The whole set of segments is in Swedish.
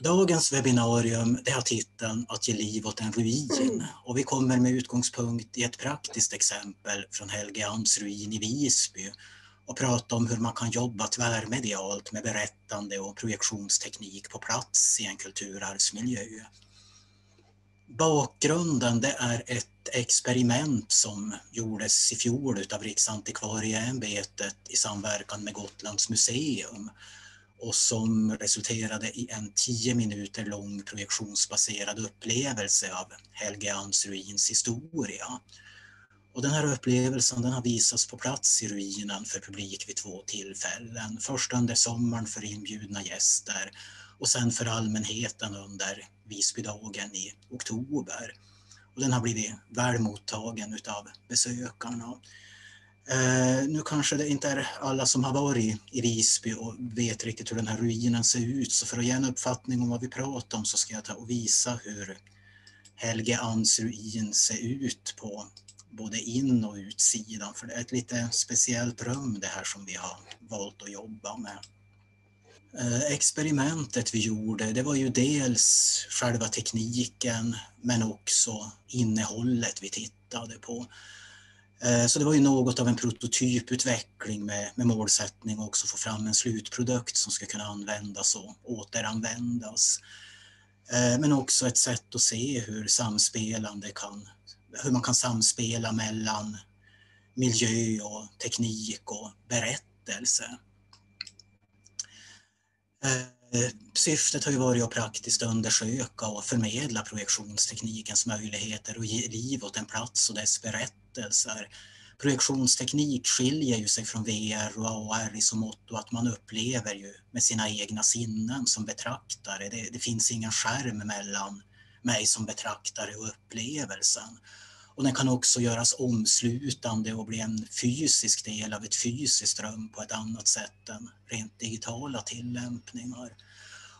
Dagens webbinarium det har titeln Att ge liv åt en ruin. Och vi kommer med utgångspunkt i ett praktiskt exempel från Helgeands ruin i Visby och prata om hur man kan jobba tvärmedialt med berättande och projektionsteknik på plats i en kulturarvsmiljö. Bakgrunden det är ett experiment som gjordes i fjol av Riksantikvarieämbetet i samverkan med Gotlands museum och som resulterade i en tio minuter lång projektionsbaserad upplevelse av Helgeands ruins historia. Och den här upplevelsen den har visats på plats i ruinen för publik vid två tillfällen. Först under sommaren för inbjudna gäster och sen för allmänheten under Visbydagen i oktober. Och den har blivit väl mottagen utav besökarna. Eh, nu kanske det inte är alla som har varit i Visby och vet riktigt hur den här ruinen ser ut, så för att ge en uppfattning om vad vi pratar om så ska jag ta och visa hur Helge Ands ruin ser ut på både in och utsidan, för det är ett lite speciellt rum det här som vi har valt att jobba med. Eh, experimentet vi gjorde, det var ju dels själva tekniken men också innehållet vi tittade på. Eh, så det var ju något av en prototyputveckling med, med målsättning också få fram en slutprodukt som ska kunna användas och återanvändas. Eh, men också ett sätt att se hur samspelande kan, hur man kan samspela mellan miljö och teknik och berättelse. Eh, syftet har ju varit att praktiskt undersöka och förmedla projektionsteknikens möjligheter och ge liv åt en plats och dess berättelse berättelser. Projektionsteknik skiljer ju sig från VR och AR i så mått att man upplever ju med sina egna sinnen som betraktare. Det, det finns ingen skärm mellan mig som betraktare och upplevelsen. Och den kan också göras omslutande och bli en fysisk del av ett fysiskt rum på ett annat sätt än rent digitala tillämpningar.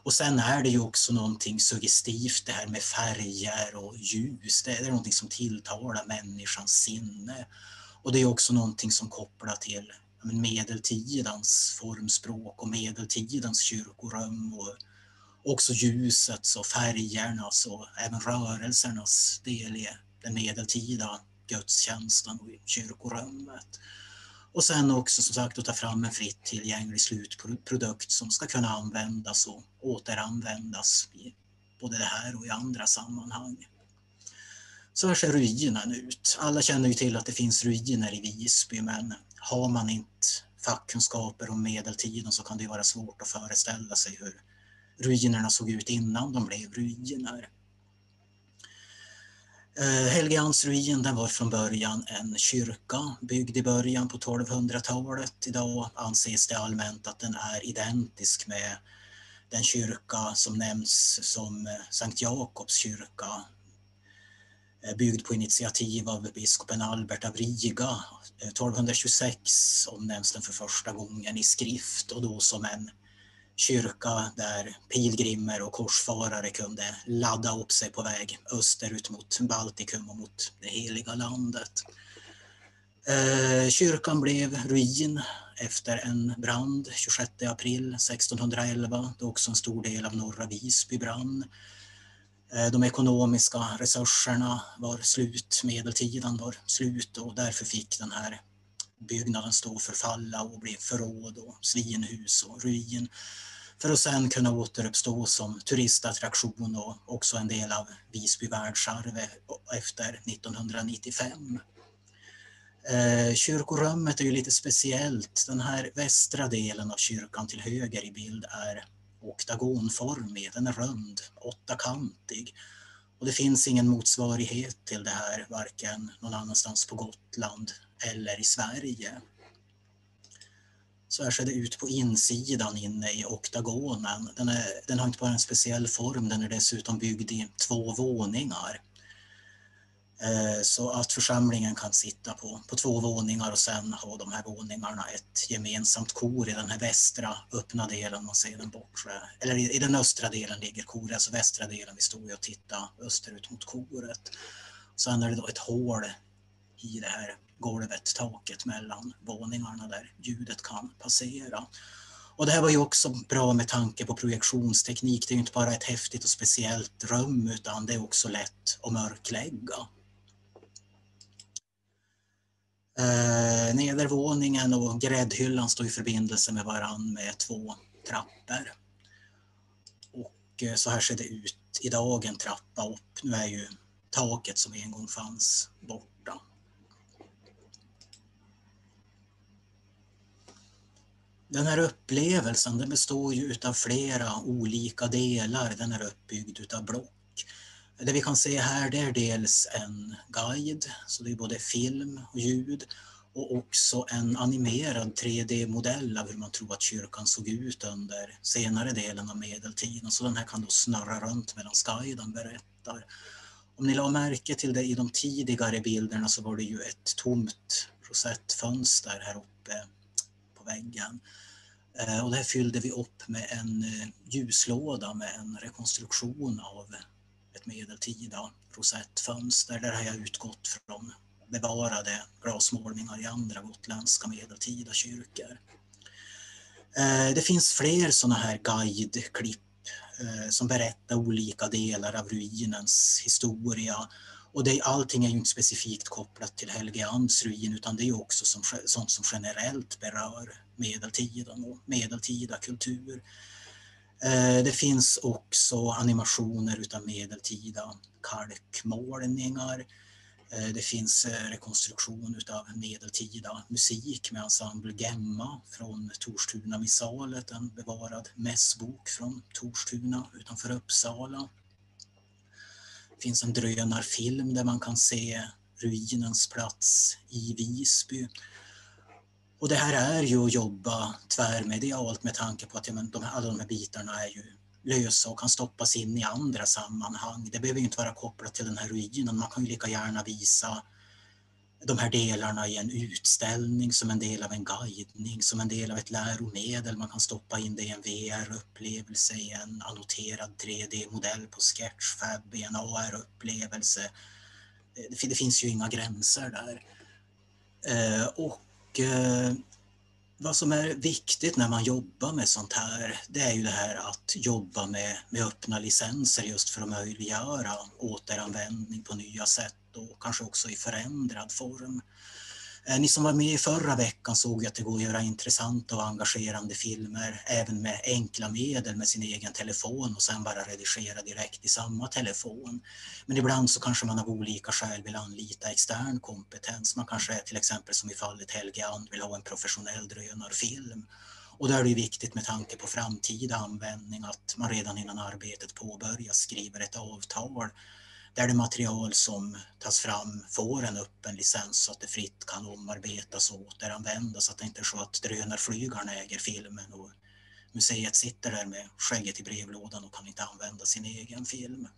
Och sen är det ju också någonting suggestivt det här med färger och ljus. Det är någonting som tilltalar människans sinne. Och det är också någonting som kopplar till medeltidens formspråk och medeltidens kyrkorum och också ljusets och färgernas och även rörelsernas del i den medeltida gudstjänsten och kyrkorummet. Och sen också som sagt att ta fram en fritt tillgänglig slutprodukt som ska kunna användas och återanvändas i både det här och i andra sammanhang. Så här ser ruinen ut. Alla känner ju till att det finns ruiner i Visby men har man inte fackkunskaper om medeltiden så kan det vara svårt att föreställa sig hur ruinerna såg ut innan de blev ruiner. Eh, Helgeandsruin den var från början en kyrka byggd i början på 1200-talet. Idag anses det allmänt att den är identisk med den kyrka som nämns som eh, Sankt Jakobs kyrka eh, byggd på initiativ av biskopen Albert av Riga. Eh, 1226 omnämns den för första gången i skrift och då som en kyrka där pilgrimer och korsfarare kunde ladda upp sig på väg österut mot Baltikum och mot det heliga landet. Eh, kyrkan blev ruin efter en brand 26 april 1611 då också en stor del av norra Visby brann. Eh, de ekonomiska resurserna var slut, medeltiden var slut och därför fick den här byggnaden stå och förfalla och bli förråd och svinhus och ruin för att sen kunna återuppstå som turistattraktion och också en del av Visby världsarv efter 1995. Eh, kyrkorummet är ju lite speciellt. Den här västra delen av kyrkan till höger i bild är oktagonformig, den är rund, åttakantig. Och det finns ingen motsvarighet till det här, varken någon annanstans på Gotland eller i Sverige. Så här ser det ut på insidan inne i oktagonen. Den, är, den har inte bara en speciell form, den är dessutom byggd i två våningar. Eh, så att församlingen kan sitta på, på två våningar och sen ha de här våningarna ett gemensamt kor i den här västra öppna delen. Man ser den bortre, eller i, i den östra delen ligger koret, alltså västra delen. Vi står ju och tittar österut mot koret. Sen är det då ett hål i det här golvet, taket mellan våningarna där ljudet kan passera. Och det här var ju också bra med tanke på projektionsteknik. Det är ju inte bara ett häftigt och speciellt rum utan det är också lätt att mörklägga. Eh, nedervåningen och gräddhyllan står i förbindelse med varann med två trappor. Och eh, så här ser det ut idag, en trappa upp. Nu är ju taket som en gång fanns borta. Den här upplevelsen den består ju utav flera olika delar. Den är uppbyggd utav block. Det vi kan se här det är dels en guide, så det är både film och ljud och också en animerad 3D-modell av hur man tror att kyrkan såg ut under senare delen av medeltiden. Så den här kan då snurra runt medan guiden berättar. Om ni la märke till det i de tidigare bilderna så var det ju ett tomt rosettfönster här uppe väggen. Eh, och det här fyllde vi upp med en eh, ljuslåda med en rekonstruktion av ett medeltida rosettfönster. Där har jag utgått från bevarade glasmålningar i andra gotländska medeltida kyrkor. Eh, det finns fler sådana här guideklipp som berättar olika delar av ruinens historia. Och det, allting är ju inte specifikt kopplat till Helgeandsruin utan det är också som, sånt som generellt berör medeltiden och medeltida kultur. Eh, det finns också animationer utav medeltida kalkmålningar. Eh, det finns eh, rekonstruktion utav medeltida musik med ensemble Gemma från Torstuna missalet, en bevarad mässbok från Torstuna utanför Uppsala. Det finns en drönarfilm där man kan se ruinens plats i Visby. Och det här är ju att jobba tvärmedialt med tanke på att ja, men de här, alla de här bitarna är ju lösa och kan stoppas in i andra sammanhang. Det behöver ju inte vara kopplat till den här ruinen. Man kan ju lika gärna visa de här delarna i en utställning som en del av en guidning, som en del av ett läromedel. Man kan stoppa in det i en VR-upplevelse, i en annoterad 3D-modell på Sketchfab, i en AR-upplevelse. Det finns ju inga gränser där. Eh, och eh, vad som är viktigt när man jobbar med sånt här, det är ju det här att jobba med, med öppna licenser just för att möjliggöra återanvändning på nya sätt och kanske också i förändrad form. Eh, ni som var med i förra veckan såg att det går att göra intressanta och engagerande filmer även med enkla medel med sin egen telefon och sen bara redigera direkt i samma telefon. Men ibland så kanske man av olika skäl vill anlita extern kompetens. Man kanske till exempel som i fallet Helge And vill ha en professionell drönarfilm. Och då är det viktigt med tanke på framtida användning att man redan innan arbetet påbörjas skriver ett avtal där det material som tas fram får en öppen licens så att det fritt kan omarbetas och återanvändas. Så att det inte är så att drönarflygaren äger filmen och museet sitter där med skägget i brevlådan och kan inte använda sin egen film.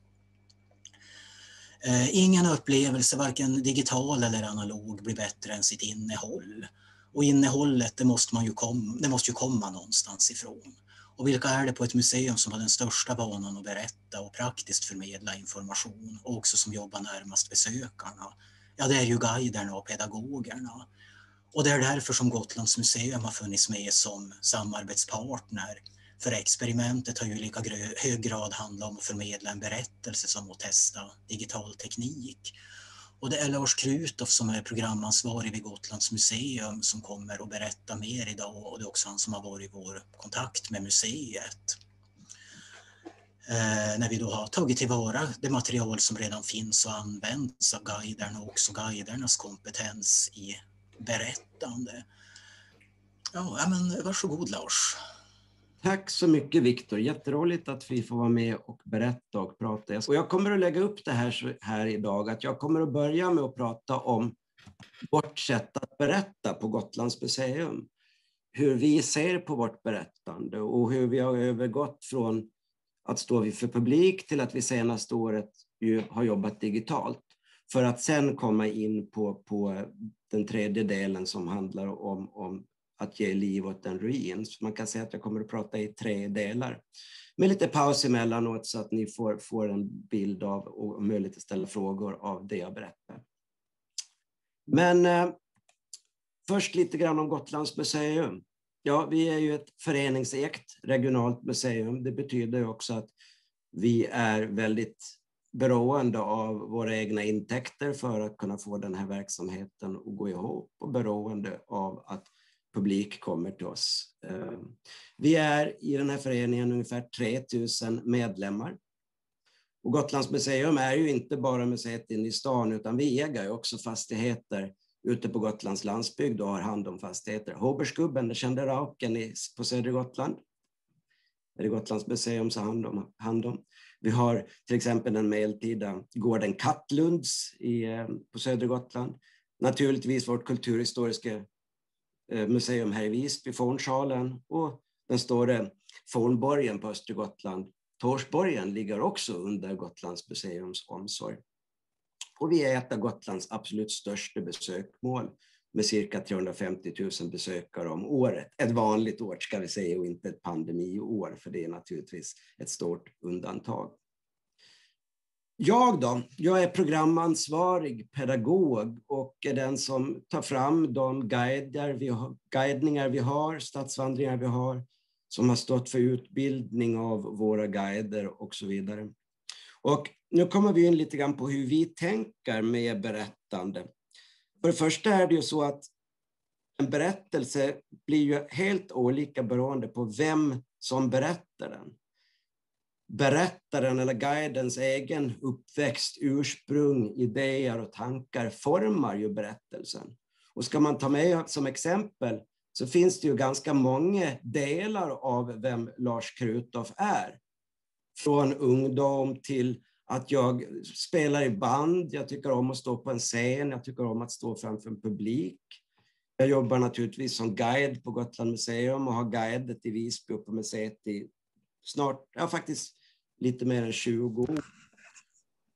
Eh, ingen upplevelse, varken digital eller analog, blir bättre än sitt innehåll. Och innehållet, det måste, man ju kom, det måste ju komma någonstans ifrån. Och vilka är det på ett museum som har den största vanan att berätta och praktiskt förmedla information och också som jobbar närmast besökarna? Ja, det är ju guiderna och pedagogerna. Och det är därför som Gotlands museum har funnits med som samarbetspartner. För experimentet har ju i lika hög grad handlat om att förmedla en berättelse som att testa digital teknik. Och det är Lars Kruthoff som är programansvarig vid Gotlands museum som kommer att berätta mer idag och det är också han som har varit i vår kontakt med museet. Eh, när vi då har tagit tillvara det material som redan finns och används av guiderna och också guidernas kompetens i berättande. Ja, men varsågod Lars. Tack så mycket Viktor. Jätteroligt att vi får vara med och berätta och prata. Och jag kommer att lägga upp det här, här idag, att jag kommer att börja med att prata om vårt sätt att berätta på Gotlands museum. Hur vi ser på vårt berättande och hur vi har övergått från att stå för publik till att vi senaste året har jobbat digitalt. För att sen komma in på, på den tredje delen som handlar om, om att ge liv åt en ruin. Så man kan säga att jag kommer att prata i tre delar. Med lite paus emellanåt så att ni får, får en bild av och möjlighet att ställa frågor av det jag berättar. Men eh, först lite grann om Gotlands museum. ja, vi är ju ett föreningsägt regionalt museum. Det betyder också att vi är väldigt beroende av våra egna intäkter för att kunna få den här verksamheten att gå ihop och beroende av att publik kommer till oss. Eh, vi är i den här föreningen ungefär 3000 medlemmar. Och Gotlands museum är ju inte bara museet inne i stan, utan vi äger också fastigheter ute på Gotlands landsbygd och har hand om fastigheter. Hobersgubben, den kände Rauken på södra Gotland. Det är Gotlands museum som har hand om. Vi har till exempel den medeltida gården Kattlunds i, eh, på södra Gotland. Naturligtvis vårt kulturhistoriska Eh, museum här i Visby, Fornsalen och den stora fornborgen på Östergotland. Torsborgen ligger också under Gotlands museums omsorg. Och vi är ett av Gotlands absolut största besökmål med cirka 350 000 besökare om året. Ett vanligt år ska vi säga och inte ett pandemiår, för det är naturligtvis ett stort undantag. Jag då? Jag är programansvarig pedagog och är den som tar fram de guider vi har, guidningar vi har, stadsvandringar vi har, som har stått för utbildning av våra guider och så vidare. Och nu kommer vi in lite grann på hur vi tänker med berättande. För det första är det ju så att en berättelse blir ju helt olika beroende på vem som berättar den. Berättaren eller guidens egen uppväxt, ursprung, idéer och tankar formar ju berättelsen. Och ska man ta med som exempel så finns det ju ganska många delar av vem Lars Kruthoff är. Från ungdom till att jag spelar i band, jag tycker om att stå på en scen, jag tycker om att stå framför en publik. Jag jobbar naturligtvis som guide på Gotland museum och har guidat i Visby och på museet i snart, ja faktiskt lite mer än 20 år.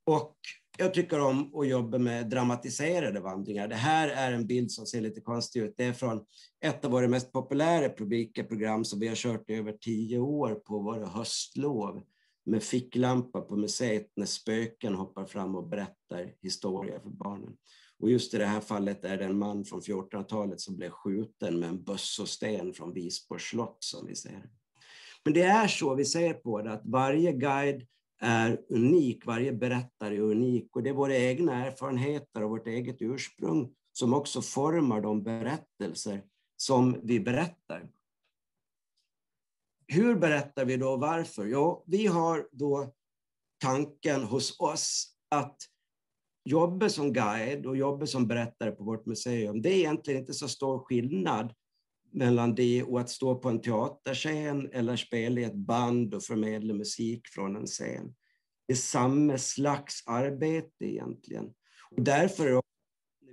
Och jag tycker om att jobba med dramatiserade vandringar. Det här är en bild som ser lite konstig ut. Det är från ett av våra mest populära publika program som vi har kört i över tio år på våra höstlov med ficklampa på museet när spöken hoppar fram och berättar historier för barnen. Och just i det här fallet är det en man från 1400-talet som blev skjuten med en bössosten från Visborgs slott som vi ser. Men det är så vi ser på det, att varje guide är unik, varje berättare är unik och det är våra egna erfarenheter och vårt eget ursprung som också formar de berättelser som vi berättar. Hur berättar vi då varför? Jo, vi har då tanken hos oss att jobba som guide och jobba som berättare på vårt museum, det är egentligen inte så stor skillnad mellan det och att stå på en teaterscen eller spela i ett band och förmedla musik från en scen. Det är samma slags arbete egentligen. Och därför när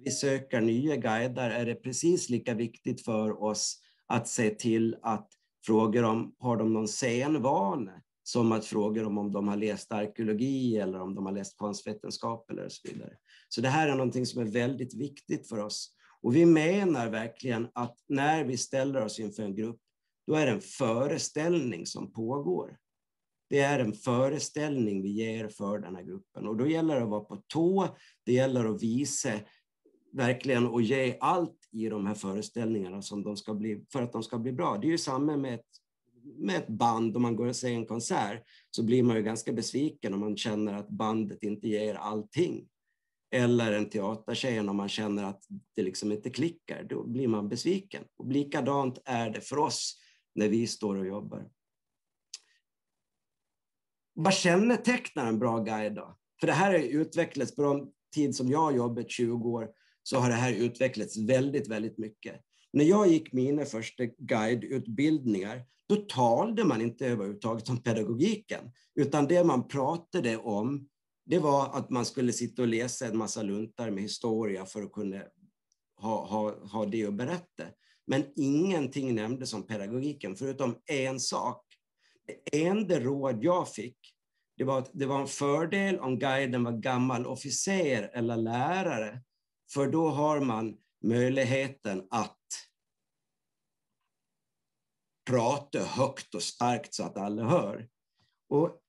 vi söker nya guider är det precis lika viktigt för oss att se till att frågor om har de någon scenvana som att fråga dem om de har läst arkeologi eller om de har läst konstvetenskap eller så vidare. Så det här är någonting som är väldigt viktigt för oss. Och vi menar verkligen att när vi ställer oss inför en grupp, då är det en föreställning som pågår. Det är en föreställning vi ger för den här gruppen och då gäller det att vara på tå, det gäller att visa verkligen och ge allt i de här föreställningarna som de ska bli, för att de ska bli bra. Det är ju samma med ett, med ett band, om man går och ser en konsert så blir man ju ganska besviken om man känner att bandet inte ger allting. Eller en teatertjej, om man känner att det liksom inte klickar, då blir man besviken. Och likadant är det för oss när vi står och jobbar. Vad kännetecknar en bra guide då? För det här har utvecklats på de tid som jag har jobbat, 20 år, så har det här utvecklats väldigt, väldigt mycket. När jag gick mina första guideutbildningar, då talade man inte överhuvudtaget om pedagogiken, utan det man pratade om, det var att man skulle sitta och läsa en massa luntar med historia för att kunna ha, ha, ha det att berätta. Men ingenting nämndes om pedagogiken, förutom en sak. Det enda råd jag fick, det var att det var en fördel om guiden var gammal officer eller lärare, för då har man möjligheten att prata högt och starkt så att alla hör. Och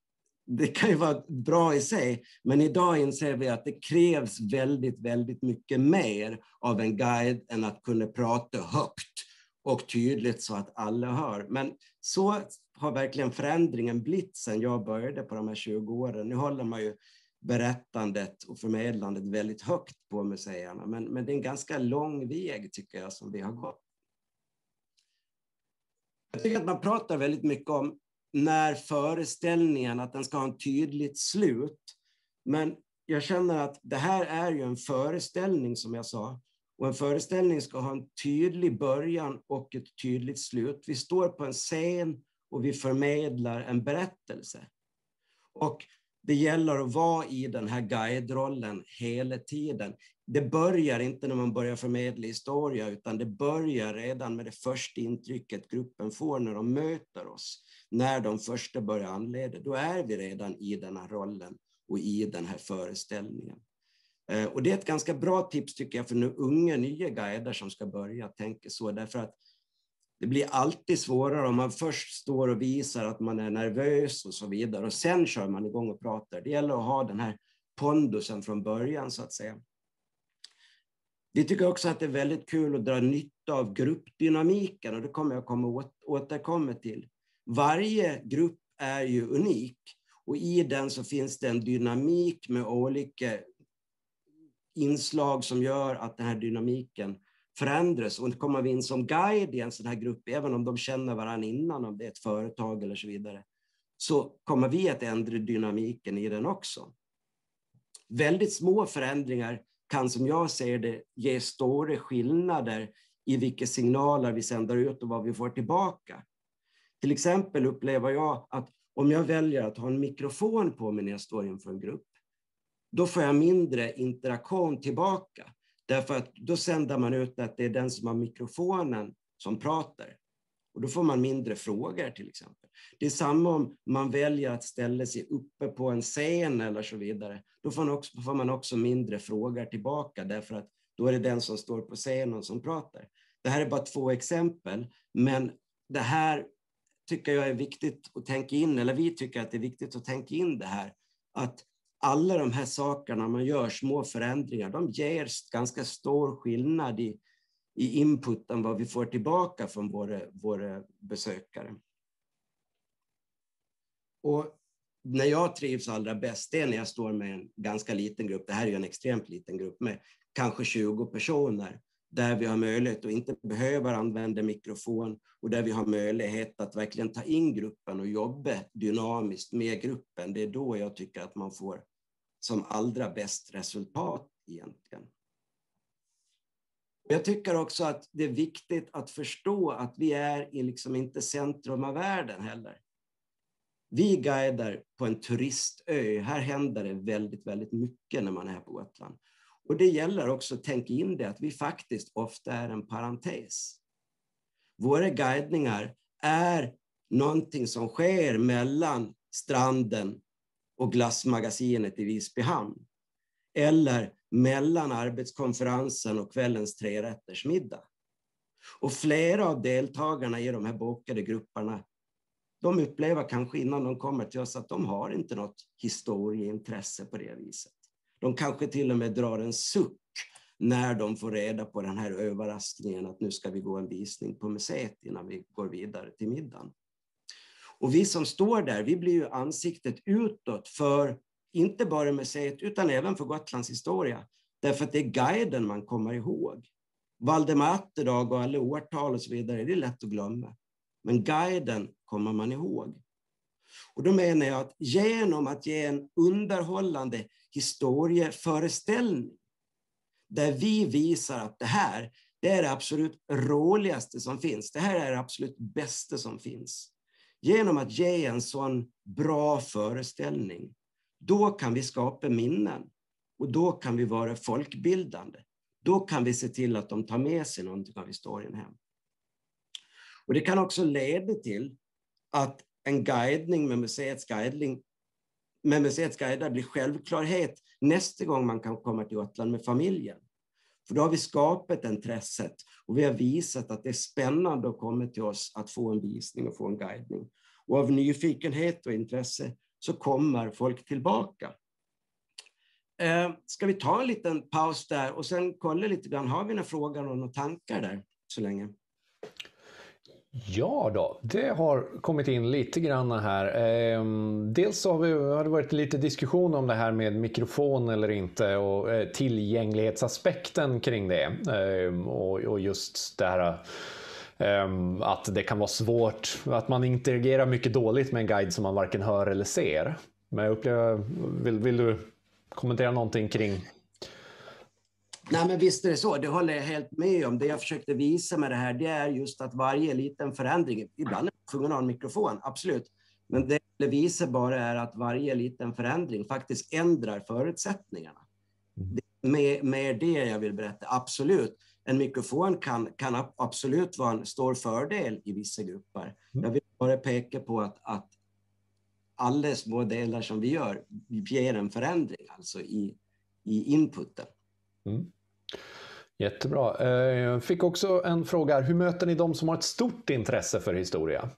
det kan ju vara bra i sig, men idag inser vi att det krävs väldigt, väldigt mycket mer av en guide än att kunna prata högt och tydligt så att alla hör. Men så har verkligen förändringen blivit sedan jag började på de här 20 åren. Nu håller man ju berättandet och förmedlandet väldigt högt på museerna, men, men det är en ganska lång väg tycker jag som vi har gått. Jag tycker att man pratar väldigt mycket om när föreställningen, att den ska ha ett tydligt slut. Men jag känner att det här är ju en föreställning som jag sa. Och en föreställning ska ha en tydlig början och ett tydligt slut. Vi står på en scen och vi förmedlar en berättelse. Och det gäller att vara i den här guide-rollen hela tiden. Det börjar inte när man börjar förmedla historia, utan det börjar redan med det första intrycket gruppen får när de möter oss. När de första börjar anleda, då är vi redan i den här rollen och i den här föreställningen. Eh, och det är ett ganska bra tips tycker jag för nu unga nya guider som ska börja tänka så, därför att det blir alltid svårare om man först står och visar att man är nervös och så vidare och sen kör man igång och pratar. Det gäller att ha den här pondusen från början så att säga. Vi tycker också att det är väldigt kul att dra nytta av gruppdynamiken och det kommer jag komma återkomma till. Varje grupp är ju unik och i den så finns det en dynamik med olika inslag som gör att den här dynamiken förändras. Och kommer vi in som guide i en sån här grupp, även om de känner varandra innan, om det är ett företag eller så vidare, så kommer vi att ändra dynamiken i den också. Väldigt små förändringar kan som jag ser det ge stora skillnader i vilka signaler vi sänder ut och vad vi får tillbaka. Till exempel upplever jag att om jag väljer att ha en mikrofon på mig när jag står inför en grupp, då får jag mindre interaktion tillbaka. Därför att då sänder man ut att det är den som har mikrofonen som pratar. Och då får man mindre frågor till exempel. Det är samma om man väljer att ställa sig uppe på en scen eller så vidare. Då får man också, får man också mindre frågor tillbaka därför att då är det den som står på scenen som pratar. Det här är bara två exempel, men det här tycker jag är viktigt att tänka in, eller vi tycker att det är viktigt att tänka in det här, att alla de här sakerna man gör, små förändringar, de ger ganska stor skillnad i, i inputen, vad vi får tillbaka från våra, våra besökare. Och när jag trivs allra bäst, det är när jag står med en ganska liten grupp, det här är ju en extremt liten grupp med kanske 20 personer, där vi har möjlighet att inte behöver använda mikrofon och där vi har möjlighet att verkligen ta in gruppen och jobba dynamiskt med gruppen. Det är då jag tycker att man får som allra bäst resultat egentligen. Jag tycker också att det är viktigt att förstå att vi är i liksom inte centrum av världen heller. Vi guidar på en turistö. Här händer det väldigt, väldigt mycket när man är på Gotland. Och det gäller också att tänka in det att vi faktiskt ofta är en parentes. Våra guidningar är någonting som sker mellan stranden och glassmagasinet i Visby hamn. Eller mellan arbetskonferensen och kvällens trerättersmiddag. Och flera av deltagarna i de här bokade grupperna, de upplever kanske innan de kommer till oss att de har inte något historieintresse på det viset. De kanske till och med drar en suck när de får reda på den här överraskningen att nu ska vi gå en visning på museet innan vi går vidare till middagen. Och vi som står där, vi blir ju ansiktet utåt för inte bara museet utan även för Gotlands historia. Därför att det är guiden man kommer ihåg. Valdemar Atterdag och alla årtal och så vidare, det är lätt att glömma. Men guiden kommer man ihåg. Och då menar jag att genom att ge en underhållande historieföreställning där vi visar att det här, det är det absolut roligaste som finns. Det här är det absolut bästa som finns. Genom att ge en sån bra föreställning, då kan vi skapa minnen och då kan vi vara folkbildande. Då kan vi se till att de tar med sig någonting av historien hem. Och det kan också leda till att en guidning med museets guidning med museets guider blir självklarhet nästa gång man kan komma till Gotland med familjen. För då har vi skapat intresset och vi har visat att det är spännande att komma till oss att få en visning och få en guidning. Och av nyfikenhet och intresse så kommer folk tillbaka. Eh, ska vi ta en liten paus där och sen kolla lite grann, har vi några frågor och några tankar där så länge? Ja då, det har kommit in lite grann här. Ehm, dels så har, vi, har det varit lite diskussion om det här med mikrofon eller inte och eh, tillgänglighetsaspekten kring det. Ehm, och just det här ehm, att det kan vara svårt, att man interagerar mycket dåligt med en guide som man varken hör eller ser. Men jag upplever, vill, vill du kommentera någonting kring Nej, men visst är det så. Det håller jag helt med om. Det jag försökte visa med det här, det är just att varje liten förändring, ibland är man tvungen att ha en mikrofon, absolut. Men det det visar bara är att varje liten förändring faktiskt ändrar förutsättningarna. Mm. Med, med det jag vill berätta, absolut. En mikrofon kan, kan absolut vara en stor fördel i vissa grupper. Mm. Jag vill bara peka på att, att alla små delar som vi gör ger en förändring alltså i, i inputen. Mm. Jättebra. Jag fick också en fråga. Hur möter ni de som har ett stort intresse för historia?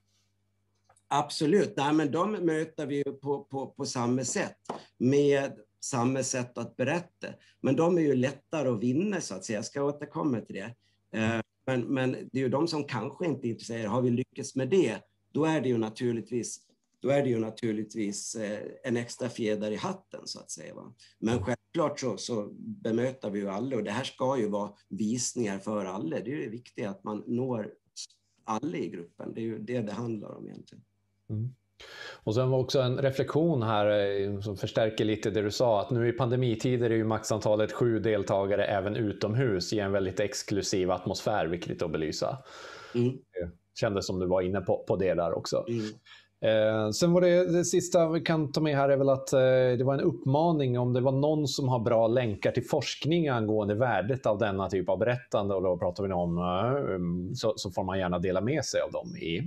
Absolut. Nej, men de möter vi på, på, på samma sätt med samma sätt att berätta. Men de är ju lättare att vinna så att säga. Jag ska återkomma till det. Eh, men, men det är ju de som kanske inte är intresserade. Har vi lyckats med det, då är det ju naturligtvis då är det ju naturligtvis eh, en extra fjäder i hatten så att säga. Va? Men självklart så, så bemöter vi ju alla och det här ska ju vara visningar för alla. Det är ju viktigt att man når alla i gruppen. Det är ju det det handlar om egentligen. Mm. Och sen var också en reflektion här eh, som förstärker lite det du sa, att nu i pandemitider är ju maxantalet sju deltagare även utomhus i en väldigt exklusiv atmosfär, viktigt att belysa. Mm. Det kändes som du var inne på, på det där också. Mm. Eh, sen var det, det sista vi kan ta med här är väl att eh, det var en uppmaning om det var någon som har bra länkar till forskning angående värdet av denna typ av berättande och då pratar vi om eh, så, så, får man gärna dela med sig av dem i,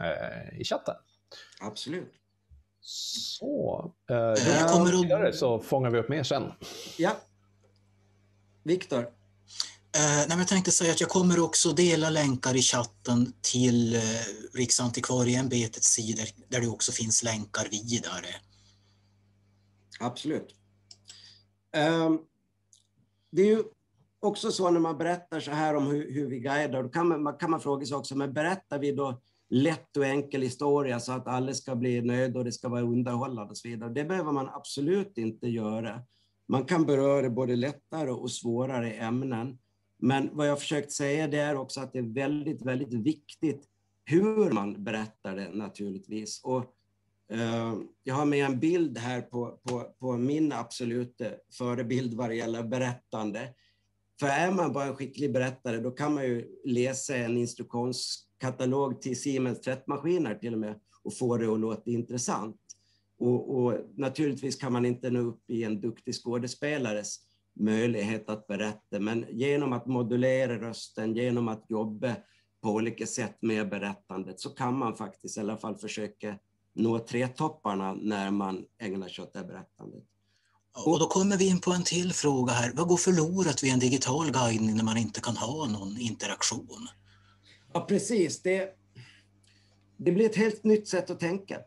eh, i chatten. Absolut. Så, eh, jag kommer vidare så fångar vi upp mer sen. Ja. Viktor? Eh, nej, jag tänkte säga att jag kommer också dela länkar i chatten till eh, Riksantikvarieämbetets sidor där det också finns länkar vidare. Absolut. Um, det är ju också så när man berättar så här om hur, hur vi guidar, då kan man, kan man fråga sig också, men berättar vi då lätt och enkel historia så att alla ska bli nöjda och det ska vara underhållande och så vidare. Det behöver man absolut inte göra. Man kan beröra både lättare och svårare ämnen. Men vad jag försökt säga det är också att det är väldigt, väldigt viktigt hur man berättar det naturligtvis. Och, eh, jag har med en bild här på, på, på min absoluta förebild vad det gäller berättande. För är man bara en skicklig berättare, då kan man ju läsa en instruktionskatalog till Siemens tvättmaskiner till och med och få det att låta intressant. Och, och naturligtvis kan man inte nå upp i en duktig skådespelares möjlighet att berätta, men genom att modulera rösten, genom att jobba på olika sätt med berättandet så kan man faktiskt i alla fall försöka nå tretopparna när man ägnar sig åt det berättandet. Och då kommer vi in på en till fråga här. Vad går förlorat vid en digital guidning när man inte kan ha någon interaktion? Ja, precis. Det, det blir ett helt nytt sätt att tänka.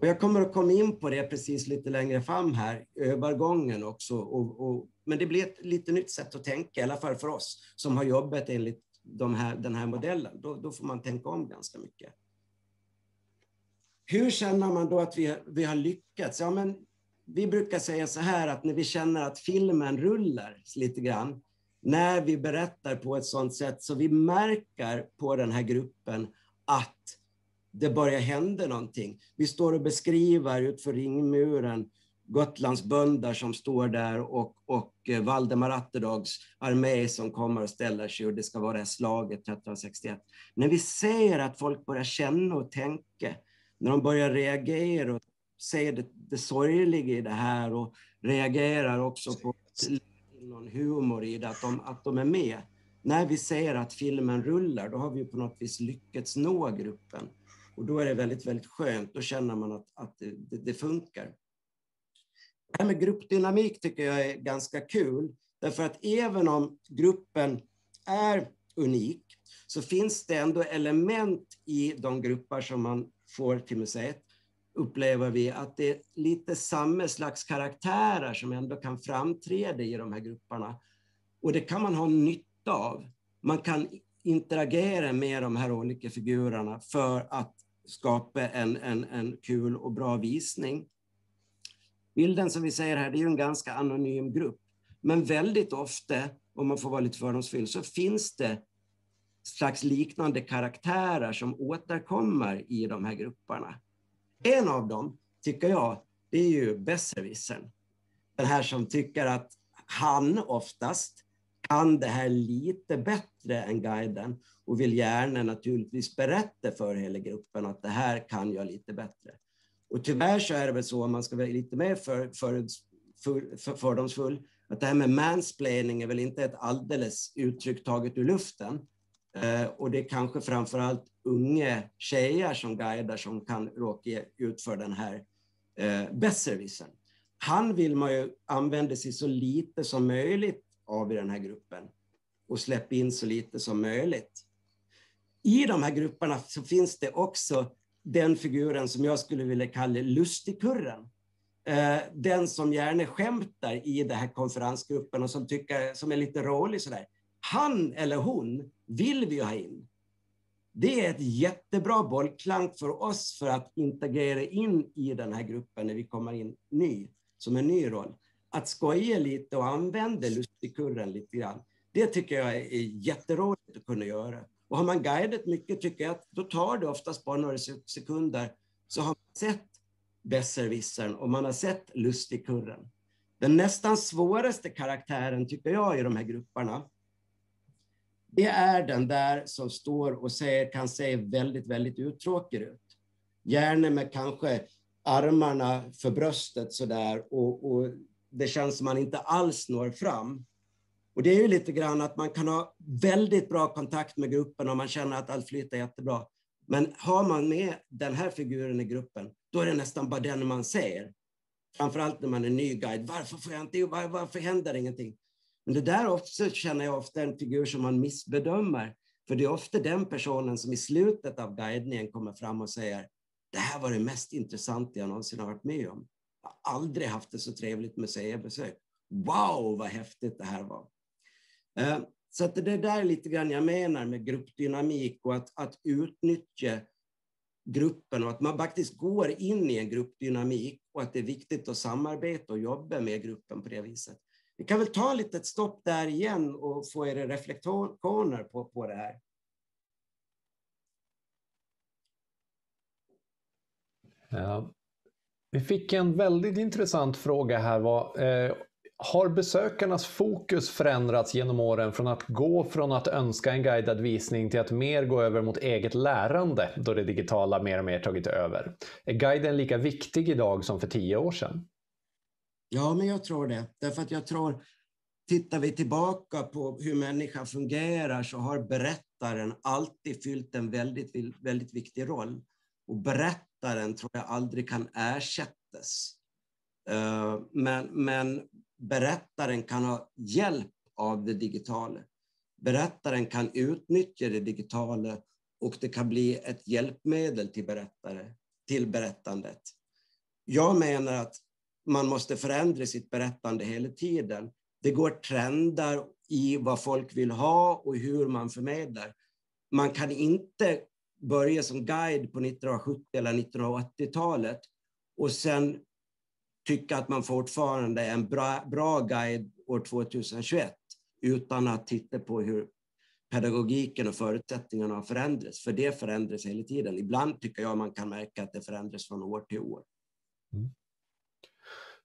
Och jag kommer att komma in på det precis lite längre fram här, övergången också. Och, och, men det blir ett lite nytt sätt att tänka, i alla fall för oss som har jobbat enligt de här, den här modellen. Då, då får man tänka om ganska mycket. Hur känner man då att vi, vi har lyckats? Ja, men vi brukar säga så här att när vi känner att filmen rullar lite grann, när vi berättar på ett sådant sätt så vi märker på den här gruppen att det börjar hända någonting. Vi står och beskriver utför ringmuren Gotlands bönder som står där och, och eh, Valdemar Atterdags armé som kommer och ställer sig och det ska vara slaget 1361. När vi ser att folk börjar känna och tänka, när de börjar reagera och ser det, det sorgliga i det här och reagerar också på någon humor i det, att de, att de är med. När vi ser att filmen rullar, då har vi på något vis lyckats nå gruppen. Och då är det väldigt, väldigt skönt. Då känner man att, att det, det funkar. Det här med gruppdynamik tycker jag är ganska kul. Därför att även om gruppen är unik så finns det ändå element i de grupper som man får till museet upplever vi att det är lite samma slags karaktärer som ändå kan framträda i de här grupperna. Och det kan man ha nytta av. Man kan interagera med de här olika figurerna för att skapa en, en, en kul och bra visning. Bilden som vi ser här, det är ju en ganska anonym grupp. Men väldigt ofta, om man får vara lite fördomsfull, så finns det slags liknande karaktärer som återkommer i de här grupperna. En av dem, tycker jag, det är ju besserwissern. Den här som tycker att han oftast kan det här lite bättre än guiden och vill gärna naturligtvis berätta för hela gruppen att det här kan jag lite bättre. Och tyvärr så är det väl så, om man ska vara lite mer för, för, för, fördomsfull, att det här med mansplaining är väl inte ett alldeles uttryck taget ur luften. Eh, och det är kanske framför allt unga tjejer som guidar som kan råka ut för den här eh, besserwissern. Han vill man ju använda sig så lite som möjligt av i den här gruppen och släpp in så lite som möjligt. I de här grupperna så finns det också den figuren som jag skulle vilja kalla lustigkurren. Eh, den som gärna skämtar i den här konferensgruppen och som, tycker, som är lite rolig sådär. Han eller hon vill vi ju ha in. Det är ett jättebra bollklank för oss för att integrera in i den här gruppen när vi kommer in ny, som en ny roll. Att skoja lite och använda lustigkurren lite grann, det tycker jag är jätteroligt att kunna göra. Och har man guidat mycket tycker jag att då tar det oftast bara några sekunder så har man sett besserwissern och man har sett lustigkurren. Den nästan svåraste karaktären tycker jag i de här grupperna, det är den där som står och säger, kan se väldigt, väldigt uttråkig ut. Gärna med kanske armarna för bröstet sådär och, och det känns som man inte alls når fram. Och det är ju lite grann att man kan ha väldigt bra kontakt med gruppen och man känner att allt flyter jättebra. Men har man med den här figuren i gruppen, då är det nästan bara den man ser. Framförallt när man är ny guide. Varför får jag inte, var, varför händer ingenting? Men det där också känner jag ofta en figur som man missbedömer. För det är ofta den personen som i slutet av guidningen kommer fram och säger det här var det mest intressanta jag någonsin har varit med om. Jag har aldrig haft det så trevligt museibesök. Wow, vad häftigt det här var. Eh, så att det där är lite grann jag menar med gruppdynamik och att, att utnyttja gruppen och att man faktiskt går in i en gruppdynamik och att det är viktigt att samarbeta och jobba med gruppen på det viset. Vi kan väl ta lite ett stopp där igen och få era reflektioner på, på det här. Ja. Vi fick en väldigt intressant fråga här. Var, eh, har besökarnas fokus förändrats genom åren från att gå från att önska en guidad visning till att mer gå över mot eget lärande då det digitala mer och mer tagit över? Är guiden lika viktig idag som för tio år sedan? Ja, men jag tror det. Därför att jag tror, tittar vi tillbaka på hur människan fungerar så har berättaren alltid fyllt en väldigt, väldigt viktig roll. Och författaren tror jag aldrig kan ersättas. Eh, men, men berättaren kan ha hjälp av det digitala. Berättaren kan utnyttja det digitala och det kan bli ett hjälpmedel till, berättare, till berättandet. Jag menar att man måste förändra sitt berättande hela tiden. Det går trender i vad folk vill ha och hur man förmedlar. Man kan inte börja som guide på 1970 eller 1980-talet och sen tycka att man fortfarande är en bra, bra guide år 2021 utan att titta på hur pedagogiken och förutsättningarna har förändrats. För det förändras hela tiden. Ibland tycker jag man kan märka att det förändras från år till år. Mm.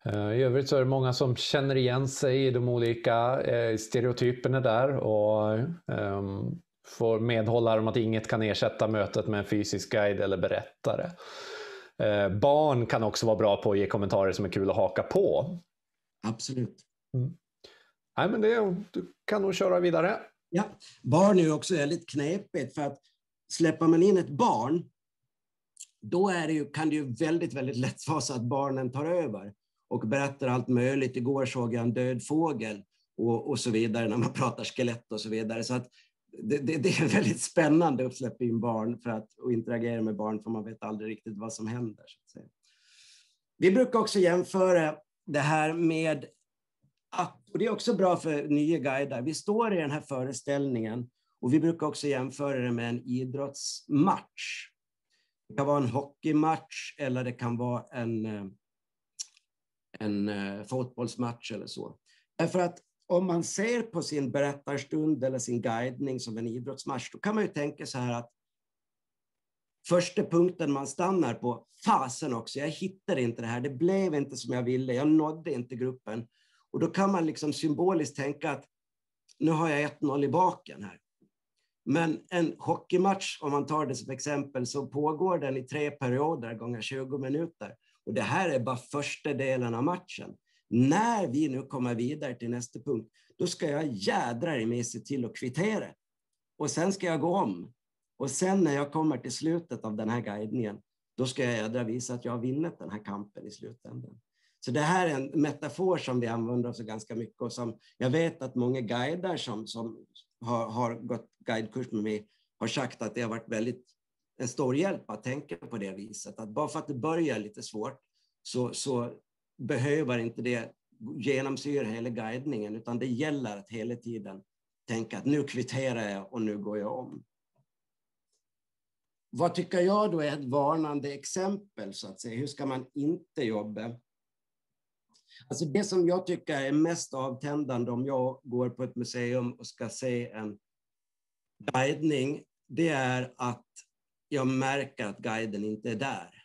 Eh, I övrigt så är det många som känner igen sig i de olika eh, stereotyperna där och um, får medhålla om att inget kan ersätta mötet med en fysisk guide eller berättare. Eh, barn kan också vara bra på att ge kommentarer som är kul att haka på. Absolut. Mm. Nej, men det, du kan nog köra vidare. Ja, barn är också väldigt knepigt för att släpper man in ett barn, då är det ju, kan det ju väldigt, väldigt lätt vara så att barnen tar över och berättar allt möjligt. Igår såg jag en död fågel och, och så vidare när man pratar skelett och så vidare. Så att det, det, det, är väldigt spännande att släppa in barn för att och interagera med barn för man vet aldrig riktigt vad som händer. Så Vi brukar också jämföra det här med att, och det är också bra för nya guider, vi står i den här föreställningen Och vi brukar också jämföra det med en idrottsmatch. Det kan vara en hockeymatch eller det kan vara en, eh, en eh, fotbollsmatch eller så. Därför att om man ser på sin berättarstund eller sin guidning som en idrottsmatch, då kan man ju tänka så här att första punkten man stannar på, fasen också, jag hittade inte det här, det blev inte som jag ville, jag nådde inte gruppen. Och då kan man liksom symboliskt tänka att nu har jag 1-0 i baken här. Men en hockeymatch, om man tar det som exempel, så pågår den i tre perioder gånger 20 minuter. Och det här är bara första delen av matchen. När vi nu kommer vidare till nästa punkt, då ska jag jädrar i mig se till att kvittera. Och sen ska jag gå om. Och sen när jag kommer till slutet av den här guidningen, då ska jag jädra visa att jag har vunnit den här kampen i slutändan. Så det här är en metafor som vi använder oss av ganska mycket och som jag vet att många guider som, som har, har gått guidekurs med mig har sagt att det har varit väldigt en stor hjälp att tänka på det viset. Att bara för att det börjar lite svårt så, så behöver inte det genomsyra hela guidningen, utan det gäller att hela tiden tänka att nu kvitterar jag och nu går jag om. Vad tycker jag då är ett varnande exempel, så att säga? Hur ska man inte jobba? Alltså det som jag tycker är mest avtändande om jag går på ett museum och ska se en guidning, det är att jag märker att guiden inte är där.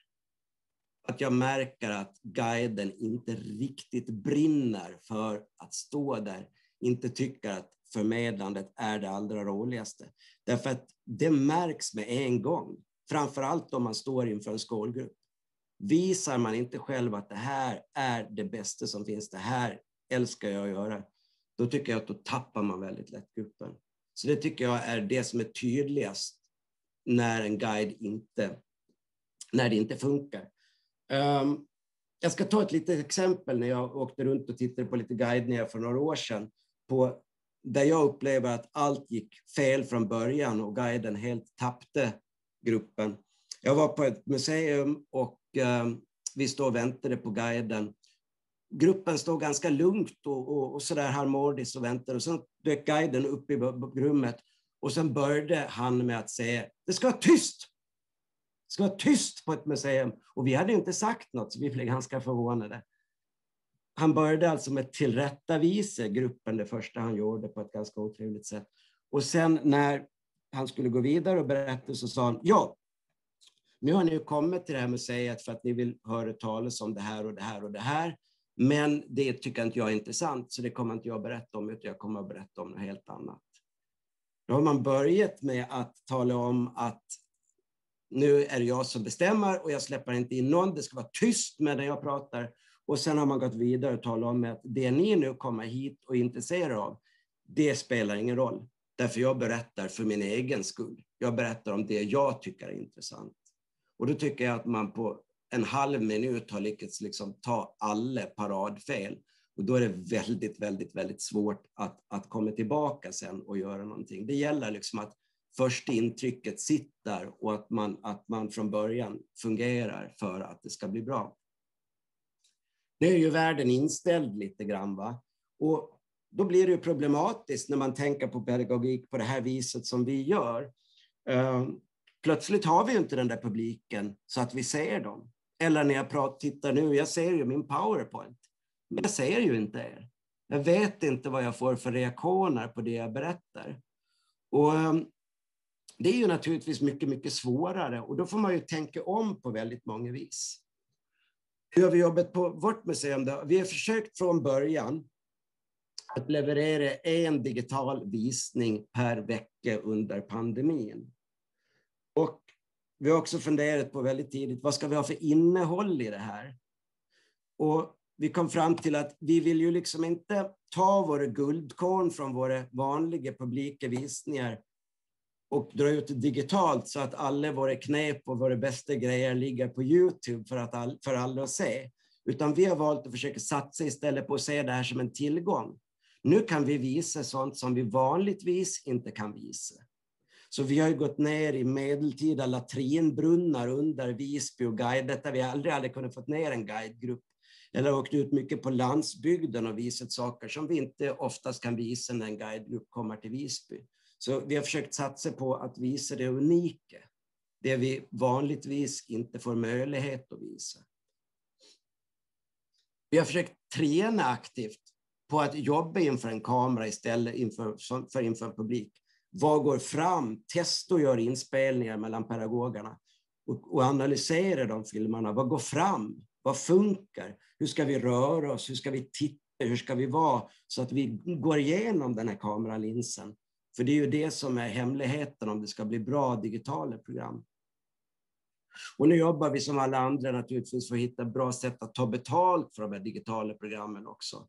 Att jag märker att guiden inte riktigt brinner för att stå där, inte tycker att förmedlandet är det allra roligaste. Därför att det märks med en gång, framför allt om man står inför en skolgrupp. Visar man inte själv att det här är det bästa som finns, det här älskar jag att göra, då tycker jag att då tappar man väldigt lätt gruppen. Så det tycker jag är det som är tydligast när en guide inte, när det inte funkar. Um, jag ska ta ett litet exempel när jag åkte runt och tittade på lite guidningar för några år sedan, på, där jag upplever att allt gick fel från början och guiden helt tappade gruppen. Jag var på ett museum och um, vi stod och väntade på guiden. Gruppen stod ganska lugnt och, och, och sådär harmoniskt och väntade. Och sen dök guiden upp i rummet och sen började han med att säga, det ska vara tyst! Det ska vara tyst på ett museum. Och vi hade inte sagt något, så vi blev ganska förvånade. Han började alltså med tillrättavise gruppen det första han gjorde på ett ganska otrevligt sätt. Och sen när han skulle gå vidare och berätta så sa han, ja, nu har ni kommit till det här museet för att ni vill höra talas om det här och det här och det här. Men det tycker inte jag är intressant, så det kommer inte jag berätta om, utan jag kommer att berätta om något helt annat. Då har man börjat med att tala om att nu är det jag som bestämmer och jag släpper inte in någon, det ska vara tyst medan jag pratar. Och sen har man gått vidare och talat om att det ni nu kommer hit och är intresserade av, det spelar ingen roll. Därför jag berättar för min egen skull. Jag berättar om det jag tycker är intressant. Och då tycker jag att man på en halv minut har lyckats liksom ta alla paradfel. Och då är det väldigt, väldigt, väldigt svårt att, att komma tillbaka sen och göra någonting. Det gäller liksom att första intrycket sitter och att man, att man från början fungerar för att det ska bli bra. Det är ju världen inställd lite grann. Va? Och då blir det problematiskt när man tänker på pedagogik på det här viset som vi gör. Eh, plötsligt har vi inte den där publiken så att vi ser dem. Eller när jag pratar, tittar nu, jag ser ju min powerpoint, men jag ser ju inte er. Jag vet inte vad jag får för reaktioner på det jag berättar. Och eh, det är ju naturligtvis mycket, mycket svårare och då får man ju tänka om på väldigt många vis. Hur har vi jobbat på vårt museum? Då? Vi har försökt från början att leverera en digital visning per vecka under pandemin. Och vi har också funderat på väldigt tidigt, vad ska vi ha för innehåll i det här? Och vi kom fram till att vi vill ju liksom inte ta våra guldkorn från våra vanliga publika visningar och dra ut det digitalt så att alla våra knep och våra bästa grejer ligger på Youtube för, att all, för alla att se. Utan vi har valt att försöka satsa istället på att se det här som en tillgång. Nu kan vi visa sånt som vi vanligtvis inte kan visa. Så vi har gått ner i medeltida latrinbrunnar under Visby och guidat där vi aldrig hade kunnat få ner en guidegrupp. Eller åkt ut mycket på landsbygden och visat saker som vi inte oftast kan visa när en guidegrupp kommer till Visby. Så vi har försökt satsa på att visa det unika, det vi vanligtvis inte får möjlighet att visa. Vi har försökt träna aktivt på att jobba inför en kamera istället inför, för inför en publik. Vad går fram? Testa och gör inspelningar mellan pedagogerna och, och analysera de filmerna. Vad går fram? Vad funkar? Hur ska vi röra oss? Hur ska vi titta? Hur ska vi vara? Så att vi går igenom den här kameralinsen. För det är ju det som är hemligheten om det ska bli bra digitala program. Och nu jobbar vi som alla andra naturligtvis för att hitta bra sätt att ta betalt för de här digitala programmen också.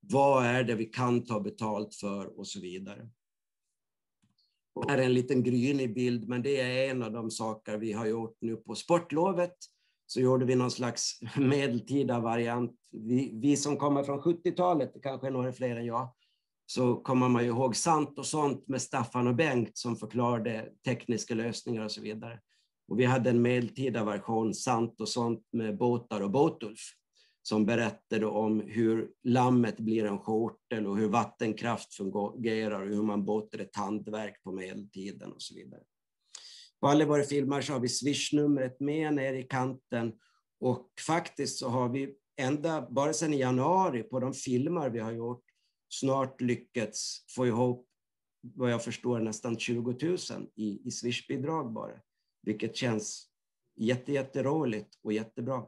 Vad är det vi kan ta betalt för och så vidare. Det här är en liten grynig bild, men det är en av de saker vi har gjort nu på sportlovet. Så gjorde vi någon slags medeltida variant. Vi, vi som kommer från 70-talet, det kanske är några fler än jag, så kommer man ju ihåg Sant och sånt med Staffan och Bengt som förklarade tekniska lösningar och så vidare. Och vi hade en medeltida version, Sant och sånt, med Båtar och Båtulf som berättade om hur lammet blir en skjortel och hur vattenkraft fungerar och hur man båter ett tandverk på medeltiden och så vidare. På alla våra filmer så har vi swishnumret med nere i kanten och faktiskt så har vi ända, bara sedan i januari på de filmer vi har gjort, snart lyckats få ihop, vad jag förstår, nästan 20 000 i, i swishbidrag bara, vilket känns jätteroligt och jättebra.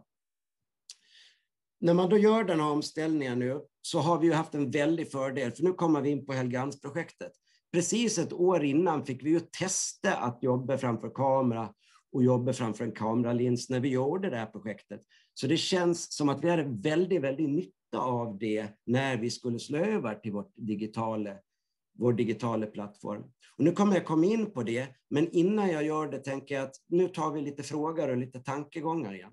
När man då gör den här omställningen nu så har vi ju haft en väldig fördel, för nu kommer vi in på Helgansprojektet. Precis ett år innan fick vi ju testa att jobba framför kamera och jobba framför en kameralins när vi gjorde det här projektet. Så det känns som att vi hade väldigt, väldigt nytta av det när vi skulle slå över till vårt digitala, vår digitala plattform. Och nu kommer jag komma in på det, men innan jag gör det tänker jag att nu tar vi lite frågor och lite tankegångar igen.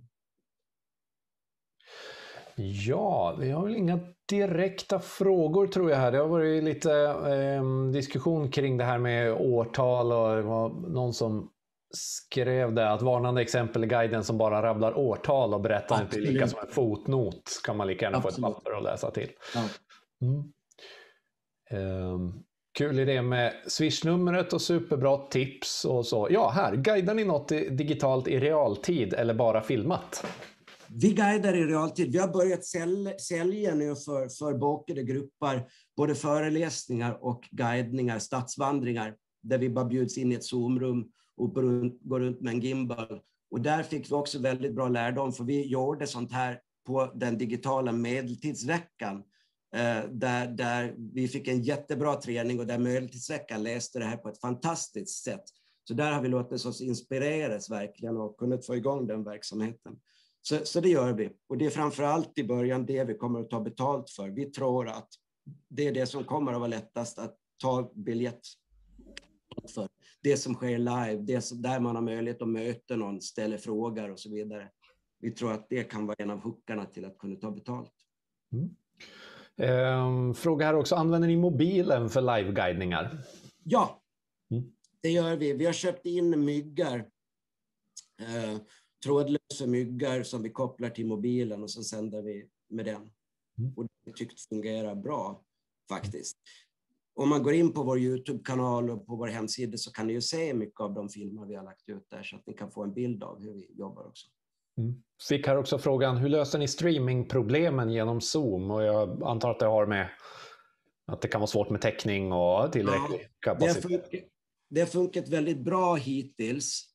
Ja, vi har väl inga direkta frågor tror jag här. Det har varit lite eh, diskussion kring det här med årtal och det var någon som skrev det att varnande exempel i guiden som bara rabblar årtal och berättar inte lika som en fotnot kan man lika gärna Absolut. få ett papper att läsa till. Ja. Mm. Eh, kul idé med swishnumret och superbra tips och så. Ja, här, guidar ni något digitalt i realtid eller bara filmat? Vi guidar i realtid. Vi har börjat sälja nu för, för bokade grupper, både föreläsningar och guidningar, stadsvandringar, där vi bara bjuds in i ett Zoomrum och går runt med en gimbal. Och där fick vi också väldigt bra lärdom, för vi gjorde sånt här på den digitala medeltidsveckan, eh, där, där vi fick en jättebra träning och där medeltidsveckan läste det här på ett fantastiskt sätt. Så där har vi låtit oss inspireras verkligen och kunnat få igång den verksamheten. Så, så det gör vi. Och det är framför allt i början det vi kommer att ta betalt för. Vi tror att det är det som kommer att vara lättast att ta biljett för. Det som sker live, det som, där man har möjlighet att möta någon, ställa frågor och så vidare. Vi tror att det kan vara en av hookarna till att kunna ta betalt. Mm. Ehm, fråga här också, använder ni mobilen för live-guidningar? Ja, mm. det gör vi. Vi har köpt in myggar. Eh, trådlösa myggar som vi kopplar till mobilen och sen sänder vi med den. Mm. Och det tyckt fungerar bra faktiskt. Om man går in på vår Youtube-kanal och på vår hemsida så kan ni ju se mycket av de filmer vi har lagt ut där så att ni kan få en bild av hur vi jobbar också. Mm. Fick här också frågan, hur löser ni streamingproblemen genom Zoom? Och jag antar att det har med att det kan vara svårt med täckning och tillräcklig ja, kapacitet. Det har, funkat, väldigt bra hittills.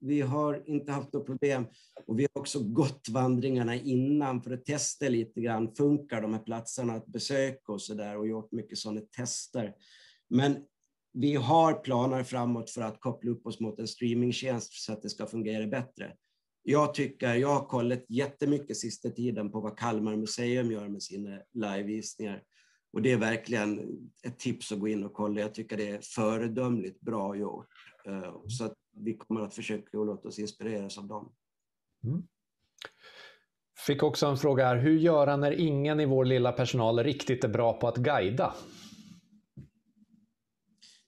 Vi har inte haft något problem. Och vi har också gått vandringarna innan för att testa lite grann. Funkar de här platserna att besöka och så där och gjort mycket sådana tester. Men vi har planer framåt för att koppla upp oss mot en streamingtjänst så att det ska fungera bättre. Jag tycker, jag har kollat jättemycket sista tiden på vad Kalmar museum gör med sina livevisningar. Och det är verkligen ett tips att gå in och kolla. Jag tycker det är föredömligt bra gjort. Eh, så att vi kommer att försöka låta oss inspireras av dem. Mm. Fick också en fråga här. Hur göra när ingen i vår lilla personal riktigt är bra på att guida?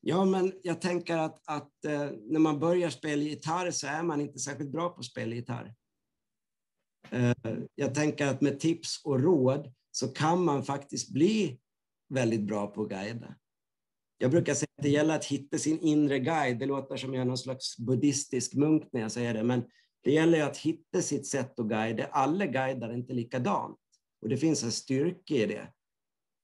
Ja, men jag tänker att, att eh, när man börjar spela gitarr så är man inte särskilt bra på att spela gitarr. Eh, jag tänker att med tips och råd så kan man faktiskt bli väldigt bra på att guida. Jag brukar säga att det gäller att hitta sin inre guide. Det låter som jag är någon slags buddhistisk munk när jag säger det, men det gäller att hitta sitt sätt att guida. Alla guidar inte likadant och det finns en styrka i det.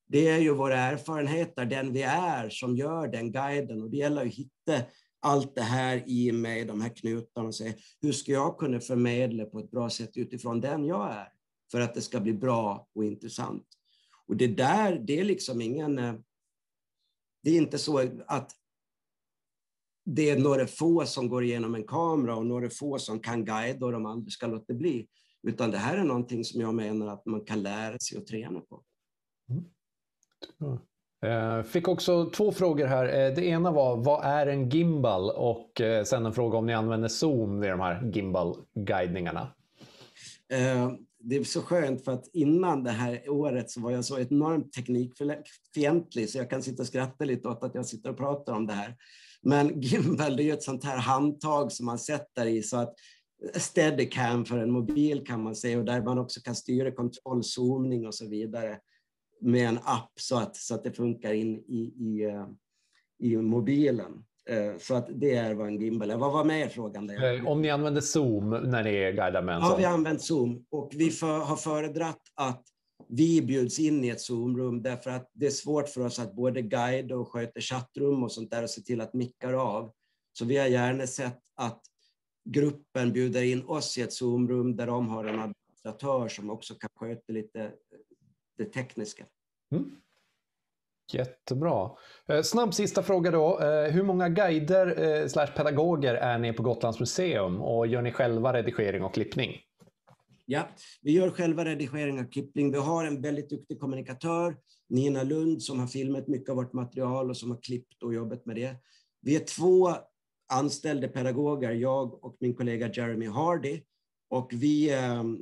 Det är ju våra erfarenheter, den vi är, som gör den guiden och det gäller att hitta allt det här i mig, de här knutarna och säga hur ska jag kunna förmedla på ett bra sätt utifrån den jag är för att det ska bli bra och intressant. Och det där, det är liksom ingen... Eh, Eh, det är inte så att det är några få som går igenom en kamera och några få som kan guida och de andra ska låta bli. Utan det här är någonting som jag menar att man kan lära sig och träna på. Mm. Eh, fick också två frågor här. Eh, det ena var, vad är en gimbal? Och sen en fråga om ni använder zoom vid de här gimbal-guidningarna. Det är så skönt för att innan det här året så var jag så enormt teknikfientlig så jag kan sitta och skratta lite åt att jag sitter och pratar om det här. Men gimbal det är ett sånt här handtag som man sätter i så att steadicam för en mobil kan man säga och där man också kan styra kontroll, zoomning och så vidare med en app så att, så att det funkar in i, i, eh, i mobilen. Eh, så att det är vad en gimbal är. Vad var mer frågan? Där? Eh, om ni använder Zoom när ni guidar sån? Ja, vi har använt Zoom och vi för, har föredragit att vi bjuds in i ett Zoom-rum därför att det är svårt för oss att både guida och sköta chattrum och sånt där och se till att mickar av. Så vi har gärna sett att gruppen bjuder in oss i ett Zoom-rum där de har en administratör som också kan sköta lite det tekniska. Mm. Jättebra. Eh, snabb sista fråga då. Eh, hur många guider eh, slash pedagoger är ni på Gotlands museum och gör ni själva redigering och klippning? Ja, vi gör själva redigering och klippning. Vi har en väldigt duktig kommunikatör, Nina Lund, som har filmat mycket av vårt material och som har klippt och jobbat med det. Vi är två anställda pedagoger, jag och min kollega Jeremy Hardy. Och vi ehm,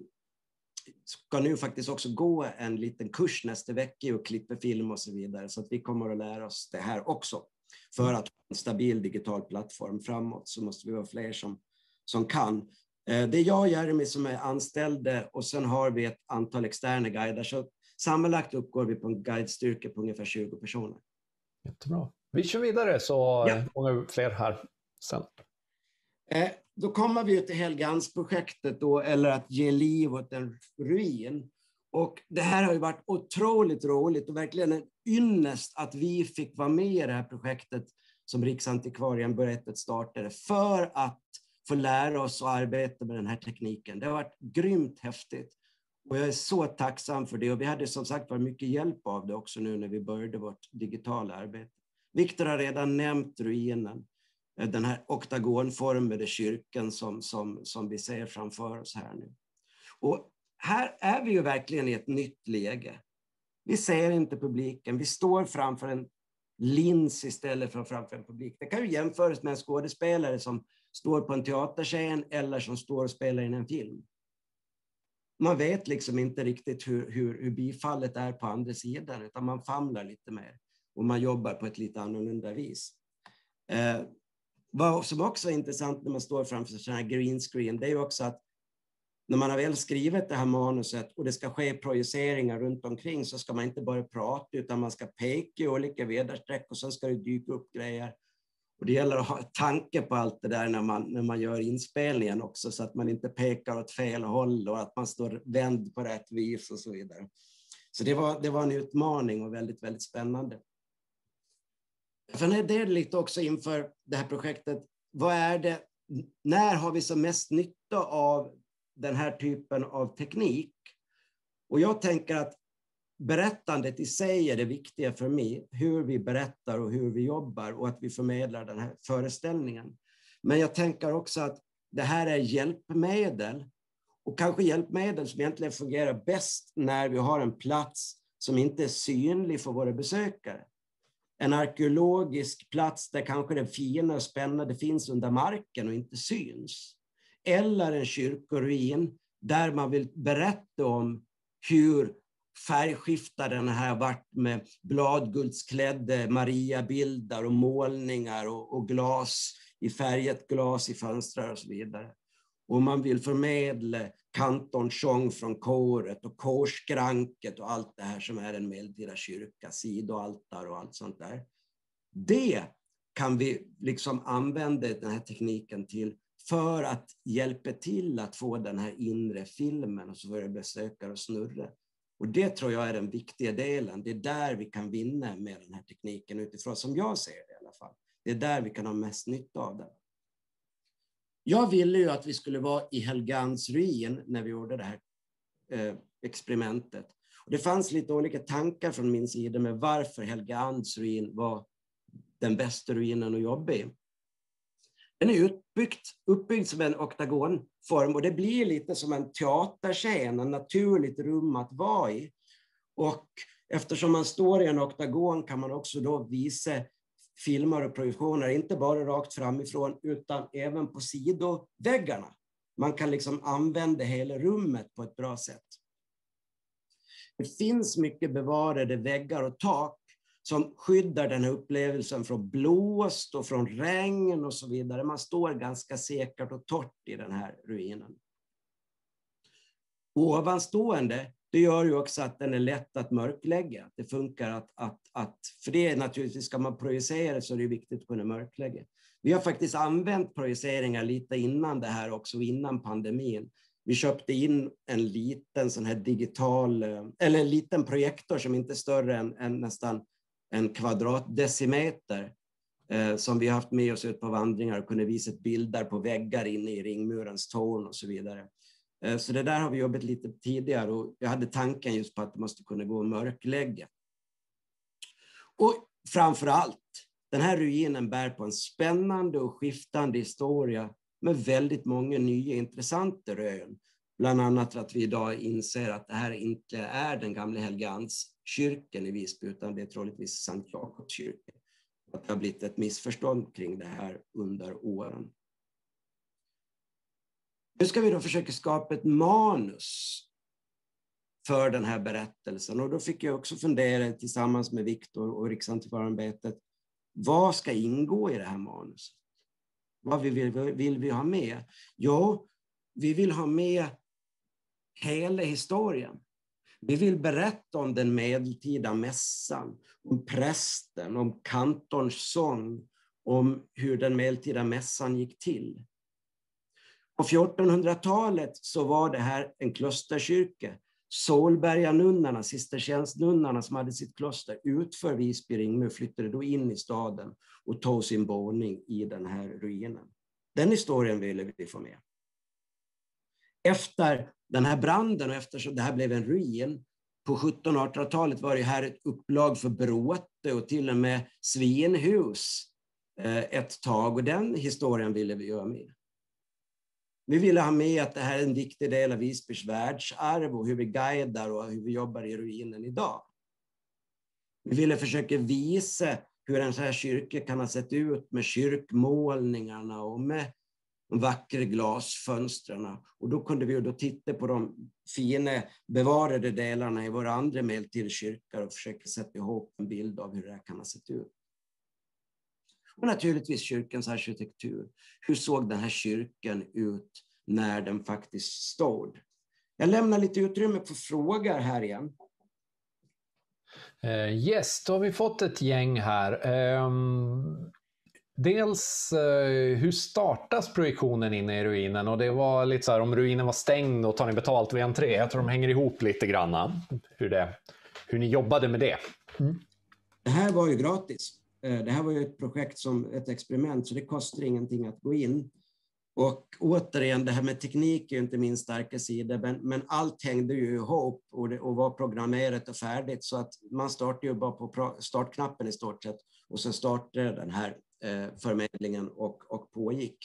ska nu faktiskt också gå en liten kurs nästa vecka och klippa film och så vidare. Så att vi kommer att lära oss det här också. För att ha en stabil digital plattform framåt så måste vi vara fler som, som kan. Eh, det är jag och Jeremy som är anställda och sen har vi ett antal externa guider. Så sammanlagt uppgår vi på en guidestyrka på ungefär 20 personer. Jättebra. Vi kör vidare så ja. många fler här sen. Då kommer vi till Helgansprojektet då, eller att ge liv åt en ruin. Och det här har ju varit otroligt roligt och verkligen en ynnest att vi fick vara med i det här projektet som Riksantikvarieämbetet startade för att få lära oss att arbeta med den här tekniken. Det har varit grymt häftigt och jag är så tacksam för det. Och vi hade som sagt var mycket hjälp av det också nu när vi började vårt digitala arbete. Viktor har redan nämnt ruinen. Eh, den här oktagonformade kyrkan som, som, som vi ser framför oss här nu. Och här är vi ju verkligen i ett nytt läge. Vi ser inte publiken, vi står framför en lins istället för framför en publik. Det kan ju jämföras med en skådespelare som står på en teaterscen eller som står och spelar in en film. Man vet liksom inte riktigt hur, hur, hur bifallet är på andra sidan, utan man famlar lite mer och man jobbar på ett lite annorlunda vis. Eh, vad som också är intressant när man står framför sådana här green screen, det är ju också att när man har väl skrivit det här manuset och det ska ske projiceringar runt omkring så ska man inte bara prata utan man ska peka i olika väderstreck och sen ska det dyka upp grejer. Och det gäller att ha tanke på allt det där när man, när man gör inspelningen också så att man inte pekar åt fel håll och att man står vänd på rätt vis och så vidare. Så det var, det var en utmaning och väldigt, väldigt spännande. Sen det är lite också inför det här projektet, vad är det, när har vi som mest nytta av den här typen av teknik? Och jag tänker att berättandet i sig är det viktiga för mig, hur vi berättar och hur vi jobbar och att vi förmedlar den här föreställningen. Men jag tänker också att det här är hjälpmedel och kanske hjälpmedel som egentligen fungerar bäst när vi har en plats som inte är synlig för våra besökare en arkeologisk plats där kanske det fina och spännande finns under marken och inte syns. Eller en kyrkoruin där man vill berätta om hur färgskiftaren har varit med bladguldsklädda Mariabilder och målningar och, och, glas i färgat glas i fönstrar och så vidare. Och man vill förmedla kantornsång från koret och korskranket och allt det här som är en medeltida kyrka, sidoaltar och allt sånt där. Det kan vi liksom använda den här tekniken till för att hjälpa till att få den här inre filmen och så börjar besökare snurra. Och det tror jag är den viktiga delen. Det är där vi kan vinna med den här tekniken utifrån, som jag ser det i alla fall. Det är där vi kan ha mest nytta av den. Jag ville ju att vi skulle vara i Helgans ruin när vi gjorde det här eh, experimentet. Och det fanns lite olika tankar från min sida med varför Helgeands ruin var den bästa ruinen att jobba i. Den är utbyggt, uppbyggd som en oktagonform och det blir lite som en teaterscen, ett naturligt rum att vara i. Och eftersom man står i en oktagon kan man också då visa filmer och projektioner, inte bara rakt framifrån utan även på sidoväggarna. Man kan liksom använda hela rummet på ett bra sätt. Det finns mycket bevarade väggar och tak som skyddar den här upplevelsen från blåst och från regn och så vidare. Man står ganska säkert och torrt i den här ruinen. Ovanstående, det gör ju också att den är lätt att mörklägga. Det funkar att, att, att för det är naturligtvis, ska man projicera så är det viktigt att kunna mörklägga. Vi har faktiskt använt projiceringar lite innan det här också, innan pandemin. Vi köpte in en liten sån här digital, eh, eller en liten projektor som inte är större än, än nästan en kvadratdecimeter eh, som vi har haft med oss ut på vandringar och kunde visa bilder på väggar inne i ringmurens torn och så vidare. Eh, så det där har vi jobbat lite tidigare och jag hade tanken just på att det måste kunna gå att mörklägga. Och framför allt, den här ruinen bär på en spännande och skiftande historia med väldigt många nya intressanta rön. Bland annat att vi idag inser att det här inte är den gamla Helgeandskyrkan i Visby, utan det är troligtvis Sankt Jakobs kyrka. Att det har blivit ett missförstånd kring det här under åren. Nu ska vi då försöka skapa ett manus för den här berättelsen och då fick jag också fundera tillsammans med Viktor och Riksantikvarieämbetet, vad ska ingå i det här manuset? Vad vill, vill vi ha med? Jo, vi vill ha med hela historien. Vi vill berätta om den medeltida mässan, om prästen, om kantorns sång, om hur den medeltida mässan gick till. På 1400-talet så var det här en klosterkyrka. Solberganunnorna, cisterciensnunnorna som hade sitt kloster utför Visby ringmur flyttade då in i staden och tog sin boning i den här ruinen. Den historien ville vi få med. Efter den här branden och eftersom det här blev en ruin på 1700-1800-talet var det här ett upplag för bråte och till och med svinhus eh, ett tag och den historien ville vi göra med. Vi ville ha med att det här är en viktig del av Visbys världsarv och hur vi guidar och hur vi jobbar i ruinen idag. Vi ville försöka visa hur en sån här kyrka kan ha sett ut med kyrkmålningarna och med de vackra glasfönstren. Och då kunde vi då titta på de fina bevarade delarna i våra andra medeltida kyrkor, och försöka sätta ihop en bild av hur det här kan ha sett ut. Och naturligtvis kyrkans arkitektur. Hur såg den här kyrkan ut när den faktiskt stod? Jag lämnar lite utrymme för frågor här igen. Uh, yes, då har vi fått ett gäng här. Um, dels uh, hur startas projektionen inne i ruinen? Och det var lite så här om ruinen var stängd och tar ni betalt vid entré? Jag tror de hänger ihop lite grann. Hur, det, hur ni jobbade med det. Mm. Det här var ju gratis. Eh, det här var ju ett projekt som ett experiment, så det kostar ingenting att gå in. Och återigen, det här med teknik är inte min starka sida, men, men allt hängde ju ihop och, det, och var programmerat och färdigt, så att man startade ju bara på startknappen i stort sett och sen startade den här eh, förmedlingen och, och pågick.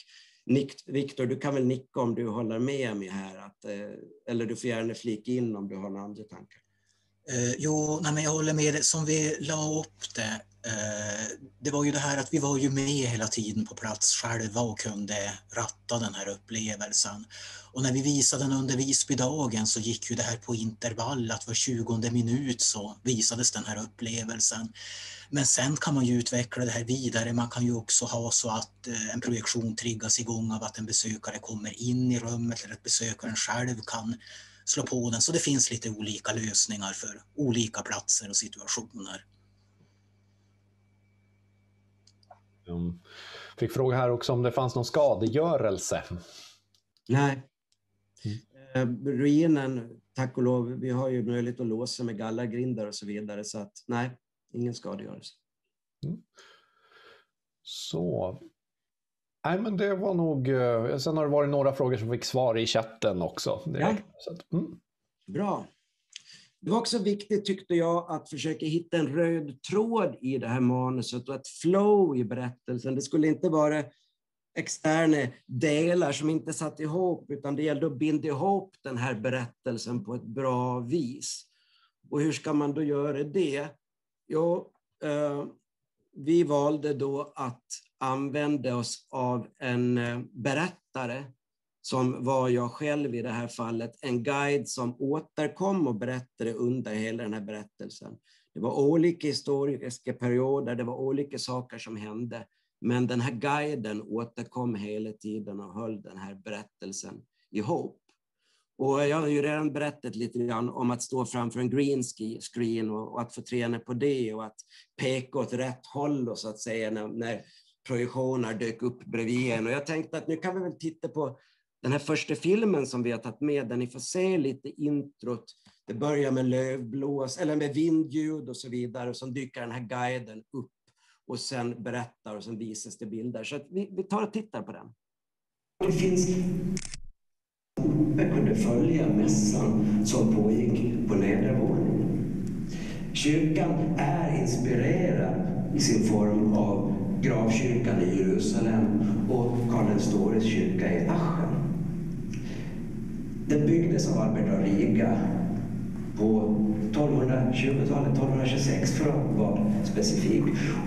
Viktor, du kan väl nicka om du håller med mig här, att, eh, eller du får gärna flika in om du har några andra tankar. Eh, jo, nej, men jag håller med. Som vi la upp det Eh, det var ju det här att vi var ju med hela tiden på plats själva och kunde ratta den här upplevelsen. Och när vi visade den under Visbydagen så gick ju det här på intervall att var tjugonde minut så visades den här upplevelsen. Men sen kan man ju utveckla det här vidare. Man kan ju också ha så att eh, en projektion triggas igång av att en besökare kommer in i rummet eller att besökaren själv kan slå på den. Så det finns lite olika lösningar för olika platser och situationer. Um, fick fråga här också om det fanns någon skadegörelse. Nej. Mm. Eh, ruinen, tack och lov, vi har ju möjlighet att låsa med gallergrindar och så vidare, så att nej, ingen skadegörelse. Mm. Så. Nej, men det var nog... Eh, sen har det varit några frågor som fick svar i chatten också. Ja. Att, mm. Bra. Det var också viktigt, tyckte jag, att försöka hitta en röd tråd i det här manuset och ett flow i berättelsen. Det skulle inte vara externa delar som inte satt ihop, utan det gällde att binda ihop den här berättelsen på ett bra vis. Och hur ska man då göra det? Jo, eh, vi valde då att använde oss av en eh, berättare som var jag själv i det här fallet, en guide som återkom och berättade under hela den här berättelsen. Det var olika historiska perioder, det var olika saker som hände, men den här guiden återkom hela tiden och höll den här berättelsen ihop. Och jag har ju redan berättat lite grann om att stå framför en green screen och, att få träna på det och att peka åt rätt håll och så att säga när, när projektioner dök upp bredvid en. Och jag tänkte att nu kan vi väl titta på den här första filmen som vi har tagit med, där ni får se lite introt. Det börjar med lövblås, eller med vindljud och så vidare, och så dyker den här guiden upp och sen berättar och sen visas det bilder. Så vi, vi tar och tittar på den. Det finns uppe kunde följa mässan som pågick på nedervåningen. Kyrkan är inspirerad i sin form av gravkyrkan i Jerusalem och Karl den stores kyrka i Aschen. Den byggdes av Albert av Riga på 1220-talet, 1226 för att vara specifik.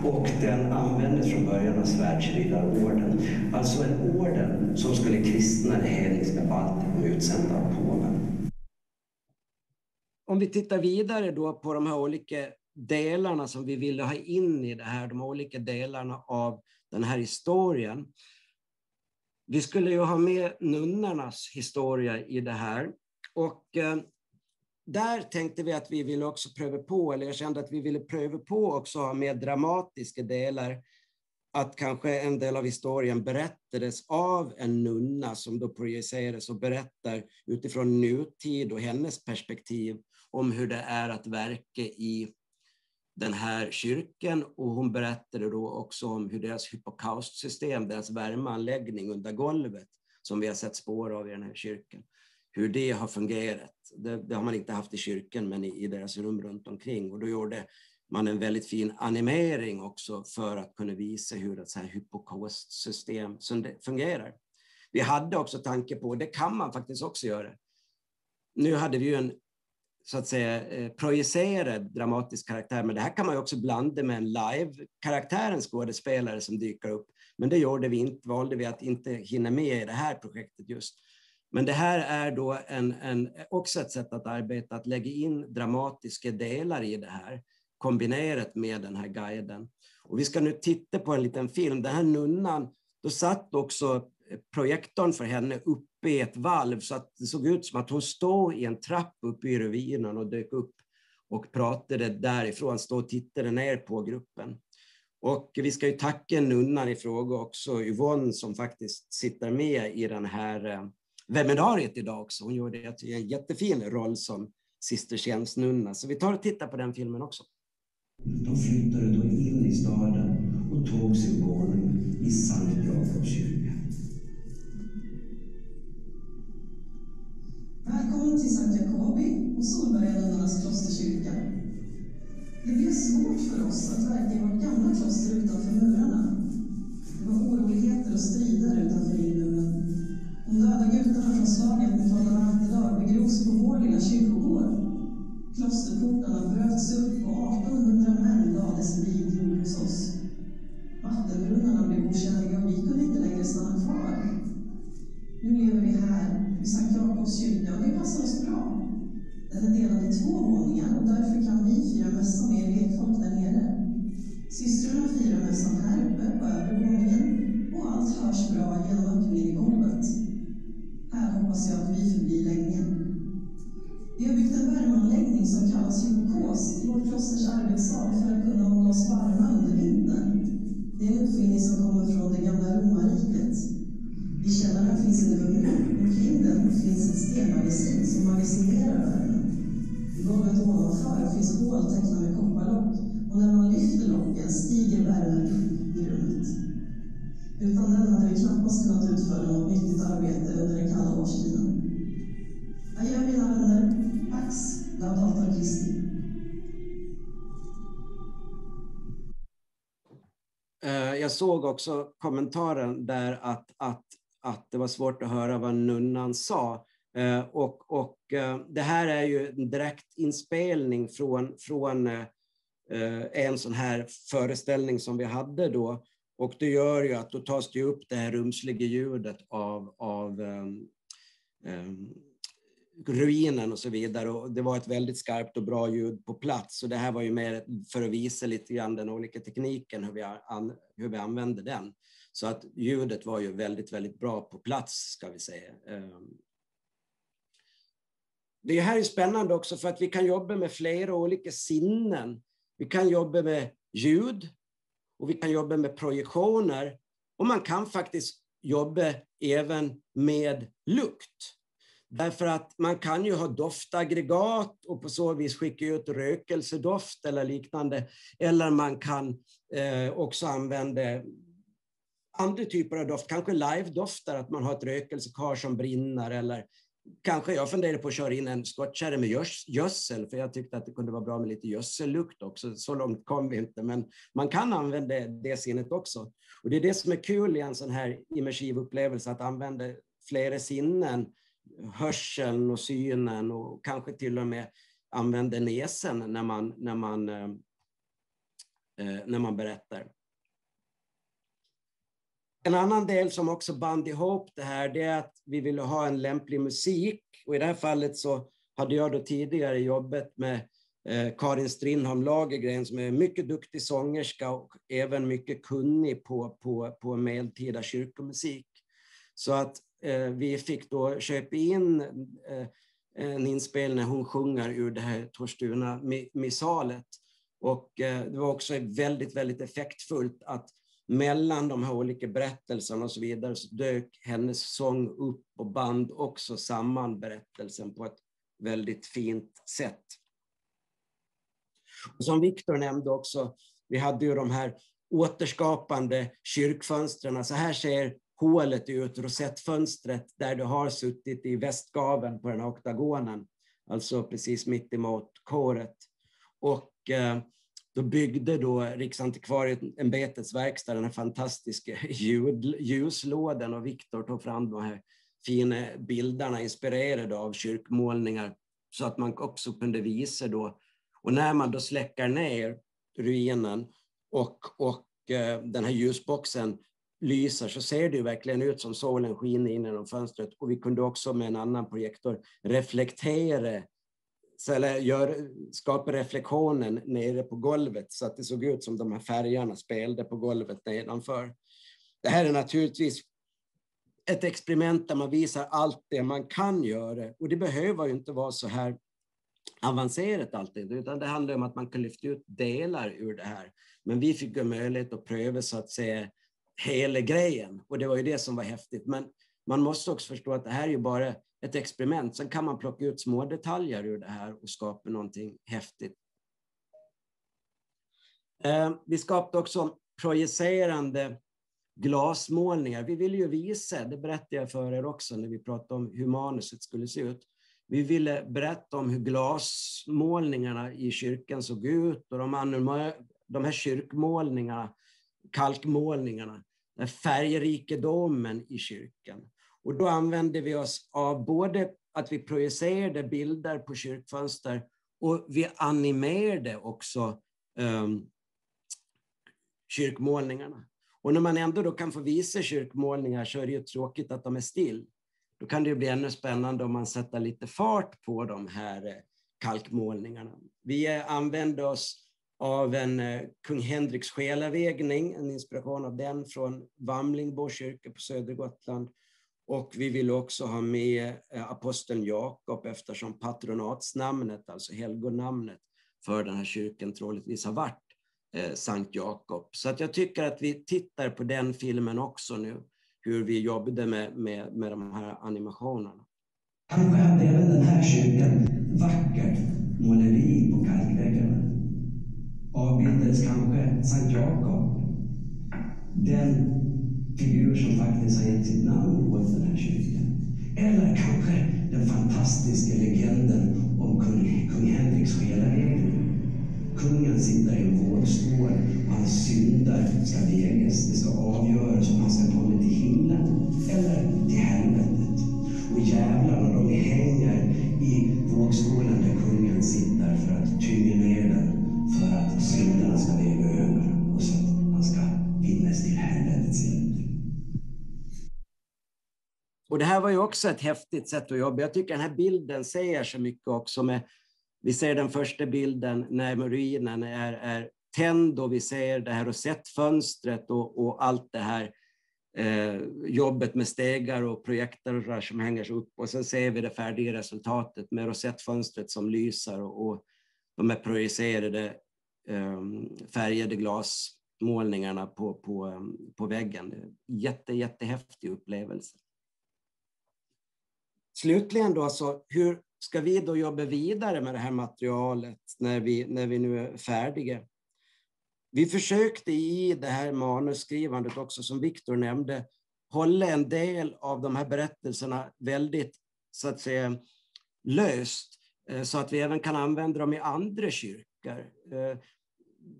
Och den användes från början av Svärdsriddarorden. Alltså en orden som skulle kristna det hedniska Baltikum utsända av påven. Om vi tittar vidare då på de här olika delarna som vi ville ha in i det här, de olika delarna av den här historien. Vi skulle ju ha med nunnornas historia i det här. Och eh, där tänkte vi att vi ville också pröva på, eller jag kände att vi ville pröva på också ha med dramatiska delar. Att kanske en del av historien berättades av en nunna som då projicerades och berättar utifrån nutid och hennes perspektiv om hur det är att verka i den här kyrkan och hon berättade då också om hur deras hypokaustsystem, deras värmeanläggning under golvet, som vi har sett spår av i den här kyrkan, hur det har fungerat. Det, det har man inte haft i kyrkan, men i, i, deras rum runt omkring. Och då gjorde man en väldigt fin animering också för att kunna visa hur ett så här hypokaustsystem fungerar. Vi hade också tanke på, det kan man faktiskt också göra. Nu hade vi ju en så att säga eh, projicerad dramatisk karaktär. Men det här kan man ju också blanda med en live-karaktär, en skådespelare som dyker upp. Men det gjorde vi inte, valde vi att inte hinna med i det här projektet just. Men det här är då en, en, också ett sätt att arbeta, att lägga in dramatiska delar i det här, kombinerat med den här guiden. Och vi ska nu titta på en liten film. Den här nunnan, då satt också projektorn för henne uppe i ett valv så att det såg ut som att hon stod i en trapp uppe i ruinen och dök upp och pratade därifrån, stod och tittade ner på gruppen. Och vi ska ju tacka nunnan i fråga också, Yvonne, som faktiskt sitter med i den här eh, webbinariet idag också. Hon gjorde en jättefin roll som cisterciensnunna. Så vi tar och tittar på den filmen också. De flyttade då in i staden och tog sin våning i Sankt Jakobs kyrka. Till Sankt Jakobi och Solbergalundarnas klosterkyrka. Det blev svårt för oss att verka i vårt gamla kloster utanför murarna. Det var oroligheter och strider utanför inmuren. De döda gutarna från slaget med Fader Attedag begrovs på vår lilla kyrka också kommentaren där att, att, att det var svårt att höra vad nunnan sa. Eh, och, och eh, det här är ju en direkt inspelning från, från eh, eh, en sån här föreställning som vi hade då. Och det gör ju att då tas det upp det här rumsliga ljudet av, av um, um, ruinen och så vidare. Och det var ett väldigt skarpt och bra ljud på plats. Och det här var ju mer för att visa lite grann den olika tekniken, hur vi, an, hur vi använde den. Så att ljudet var ju väldigt, väldigt bra på plats, ska vi säga. Ehm. Det här är spännande också för att vi kan jobba med flera olika sinnen. Vi kan jobba med ljud och vi kan jobba med projektioner och man kan faktiskt jobba även med lukt. Därför att man kan ju ha doftaggregat och på så vis skicka ut rökelsedoft eller liknande. Eller man kan eh, också använda andra typer av doft, kanske live-dofter, att man har ett rökelsekar som brinner eller kanske jag funderar på att köra in en skottkärra med gödsel, för jag tyckte att det kunde vara bra med lite gödsellukt också. Så långt kom vi inte, men man kan använda det sinnet också. Och det är det som är kul i en sån här immersiv upplevelse, att använda flera sinnen hörseln och synen och kanske till och med använder näsen när man, när man, eh, eh, när man berättar. En annan del som också band ihop det här, det är att vi ville ha en lämplig musik. Och i det här fallet så hade jag då tidigare jobbat med eh, Karin Strindholm Lagergren som är en mycket duktig sångerska och även mycket kunnig på, på, på medeltida kyrkomusik. Så att Eh, vi fick då köpa in eh, en inspelning när hon sjunger ur det här Torstuna missalet. Och eh, det var också väldigt, väldigt effektfullt att mellan de här olika berättelserna och så vidare så dök hennes sång upp och band också samman berättelsen på ett väldigt fint sätt. Och som Viktor nämnde också, vi hade ju de här återskapande kyrkfönstren. Så här ser hålet ut, rosettfönstret, där du har suttit i västgaven på den här oktagonen, alltså precis mitt emot kåret. Och eh, då byggde då Riksantikvarieämbetets verkstad den här fantastiska ljud, ljuslådan och Viktor tog fram de här fina bilderna inspirerade av kyrkmålningar så att man också kunde visa då. Och när man då släcker ner ruinen och, och eh, den här ljusboxen lyser så ser det ju verkligen ut som solen skiner in genom fönstret. Och vi kunde också med en annan projektor reflektera, eller gör, skapa reflektionen nere på golvet så att det såg ut som de här färgerna spelade på golvet nedanför. Det här är naturligtvis ett experiment där man visar allt det man kan göra. Och det behöver ju inte vara så här avancerat alltid, utan det handlar om att man kan lyfta ut delar ur det här. Men vi fick ju möjlighet att pröva så att säga hela grejen. Och det var ju det som var häftigt. Men man måste också förstå att det här är ju bara ett experiment. Sen kan man plocka ut små detaljer ur det här och skapa någonting häftigt. Eh, vi skapade också projicerande glasmålningar. Vi ville ju visa, det berättade jag för er också när vi pratade om hur manuset skulle se ut. Vi ville berätta om hur glasmålningarna i kyrkan såg ut och de, de här kyrkmålningarna, kalkmålningarna, färgrikedomen i kyrkan. Och då använde vi oss av både att vi projicerade bilder på kyrkfönster och vi animerade också um, kyrkmålningarna. Och när man ändå då kan få visa kyrkmålningar så är det ju tråkigt att de är still. Då kan det ju bli ännu spännande om man sätter lite fart på de här eh, kalkmålningarna. Vi eh, använde oss av en eh, kung Henriks själavägning, en inspiration av den från Vamlingbo kyrka på södra Gotland. Och vi vill också ha med eh, aposteln Jakob eftersom patronatsnamnet, alltså helgonamnet för den här kyrkan troligtvis har varit eh, Sankt Jakob. Så att jag tycker att vi tittar på den filmen också nu. hur vi jobbade med, med, med de här animationerna. Kanske hade även den här kyrkan vackert måleri på kalkväggarna. Avbildades kanske Sankt Jakob, den figur som faktiskt har gett sitt namn åt den här kyrkan. Eller kanske den fantastiska legenden om kung, kung Henriks själavegning. Kungen sitter i en vågskål och hans synder ska vägas. Det ska avgöras om han ska komma till himlen eller till helvetet. Och djävlarna de hänger i vågskålen där kungen sitter för att tynga ner den för att synderna ska väga över och så att han ska vinnas till helvetets. Och det här var ju också ett häftigt sätt att jobba. Jag tycker den här bilden säger så mycket också. Med, vi ser den första bilden när ruinen är, är tänd och vi ser det här rosettfönstret och, och allt det här eh, jobbet med stegar och projektorer som hänger upp. Och sen ser vi det färdiga resultatet med rosettfönstret som lyser och, och de här projicerade Ehm, färgade glasmålningarna på, på, ehm, på väggen. Jätte, jättehäftig upplevelse. Slutligen då, så hur ska vi då jobba vidare med det här materialet när vi, när vi nu är färdiga? Vi försökte i det här manusskrivandet också, som Viktor nämnde, hålla en del av de här berättelserna väldigt, så att säga, löst, eh, så att vi även kan använda dem i andra kyrkor. Eh,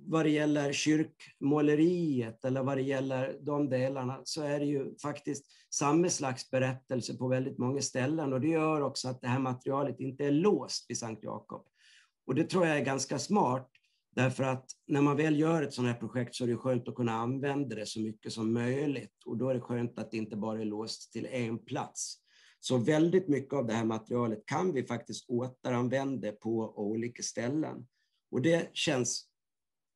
vad det gäller kyrkmåleriet eller vad det gäller de delarna så är det ju faktiskt samma slags berättelse på väldigt många ställen och det gör också att det här materialet inte är låst vid Sankt Jakob. Och det tror jag är ganska smart därför att när man väl gör ett sådant här projekt så är det skönt att kunna använda det så mycket som möjligt och då är det skönt att det inte bara är låst till en plats. Så väldigt mycket av det här materialet kan vi faktiskt återanvända på olika ställen. Och det känns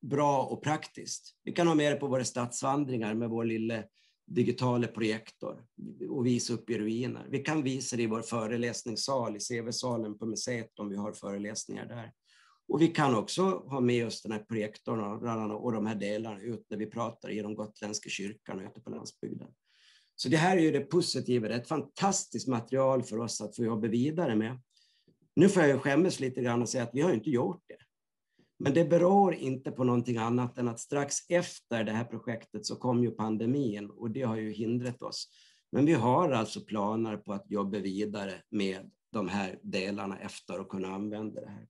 bra och praktiskt. Vi kan ha med det på våra stadsvandringar med vår lilla digitala projektor och visa upp i ruiner. Vi kan visa det i vår föreläsningssal i CV-salen på museet om vi har föreläsningar där. Och vi kan också ha med oss den här projektorn och de här delarna ut när vi pratar i de gotländska kyrkorna ute på landsbygden. Så det här är ju det positiva, det är ett fantastiskt material för oss att få jobba vidare med. Nu får jag skämmas lite grann och säga att vi har inte gjort det. Men det beror inte på någonting annat än att strax efter det här projektet så kom ju pandemin och det har ju hindrat oss. Men vi har alltså planer på att jobba vidare med de här delarna efter och kunna använda det här.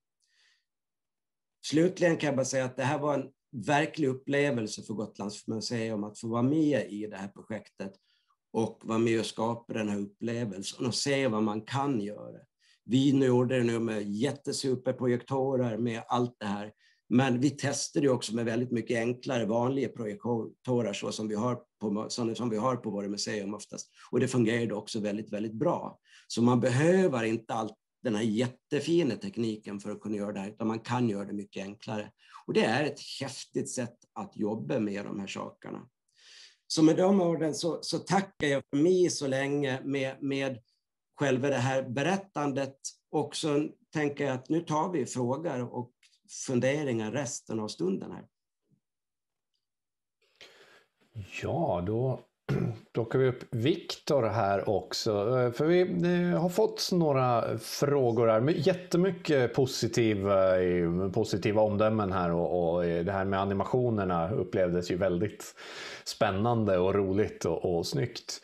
Slutligen kan jag bara säga att det här var en verklig upplevelse för Gotlands museum att få vara med i det här projektet och vara med och skapa den här upplevelsen och se vad man kan göra. Vi gjorde det nu med jättesuperprojektorer med allt det här. Men vi testade också med väldigt mycket enklare vanliga projektorer så som vi har på, som vi har på våra museum oftast. Och det fungerade också väldigt, väldigt bra. Så man behöver inte allt den här jättefina tekniken för att kunna göra det här, utan man kan göra det mycket enklare. Och det är ett häftigt sätt att jobba med de här sakerna. Så med de orden så, så tackar jag för mig så länge med, med själva det här berättandet. Och så tänker jag att nu tar vi frågor och funderingar resten av stunden här. Ja, då plockar vi upp Viktor här också. Eh, för vi eh, har fått några frågor här. Jättemycket positiva, eh, positiva omdömen här och, och det här med animationerna upplevdes ju väldigt spännande och roligt och, och snyggt.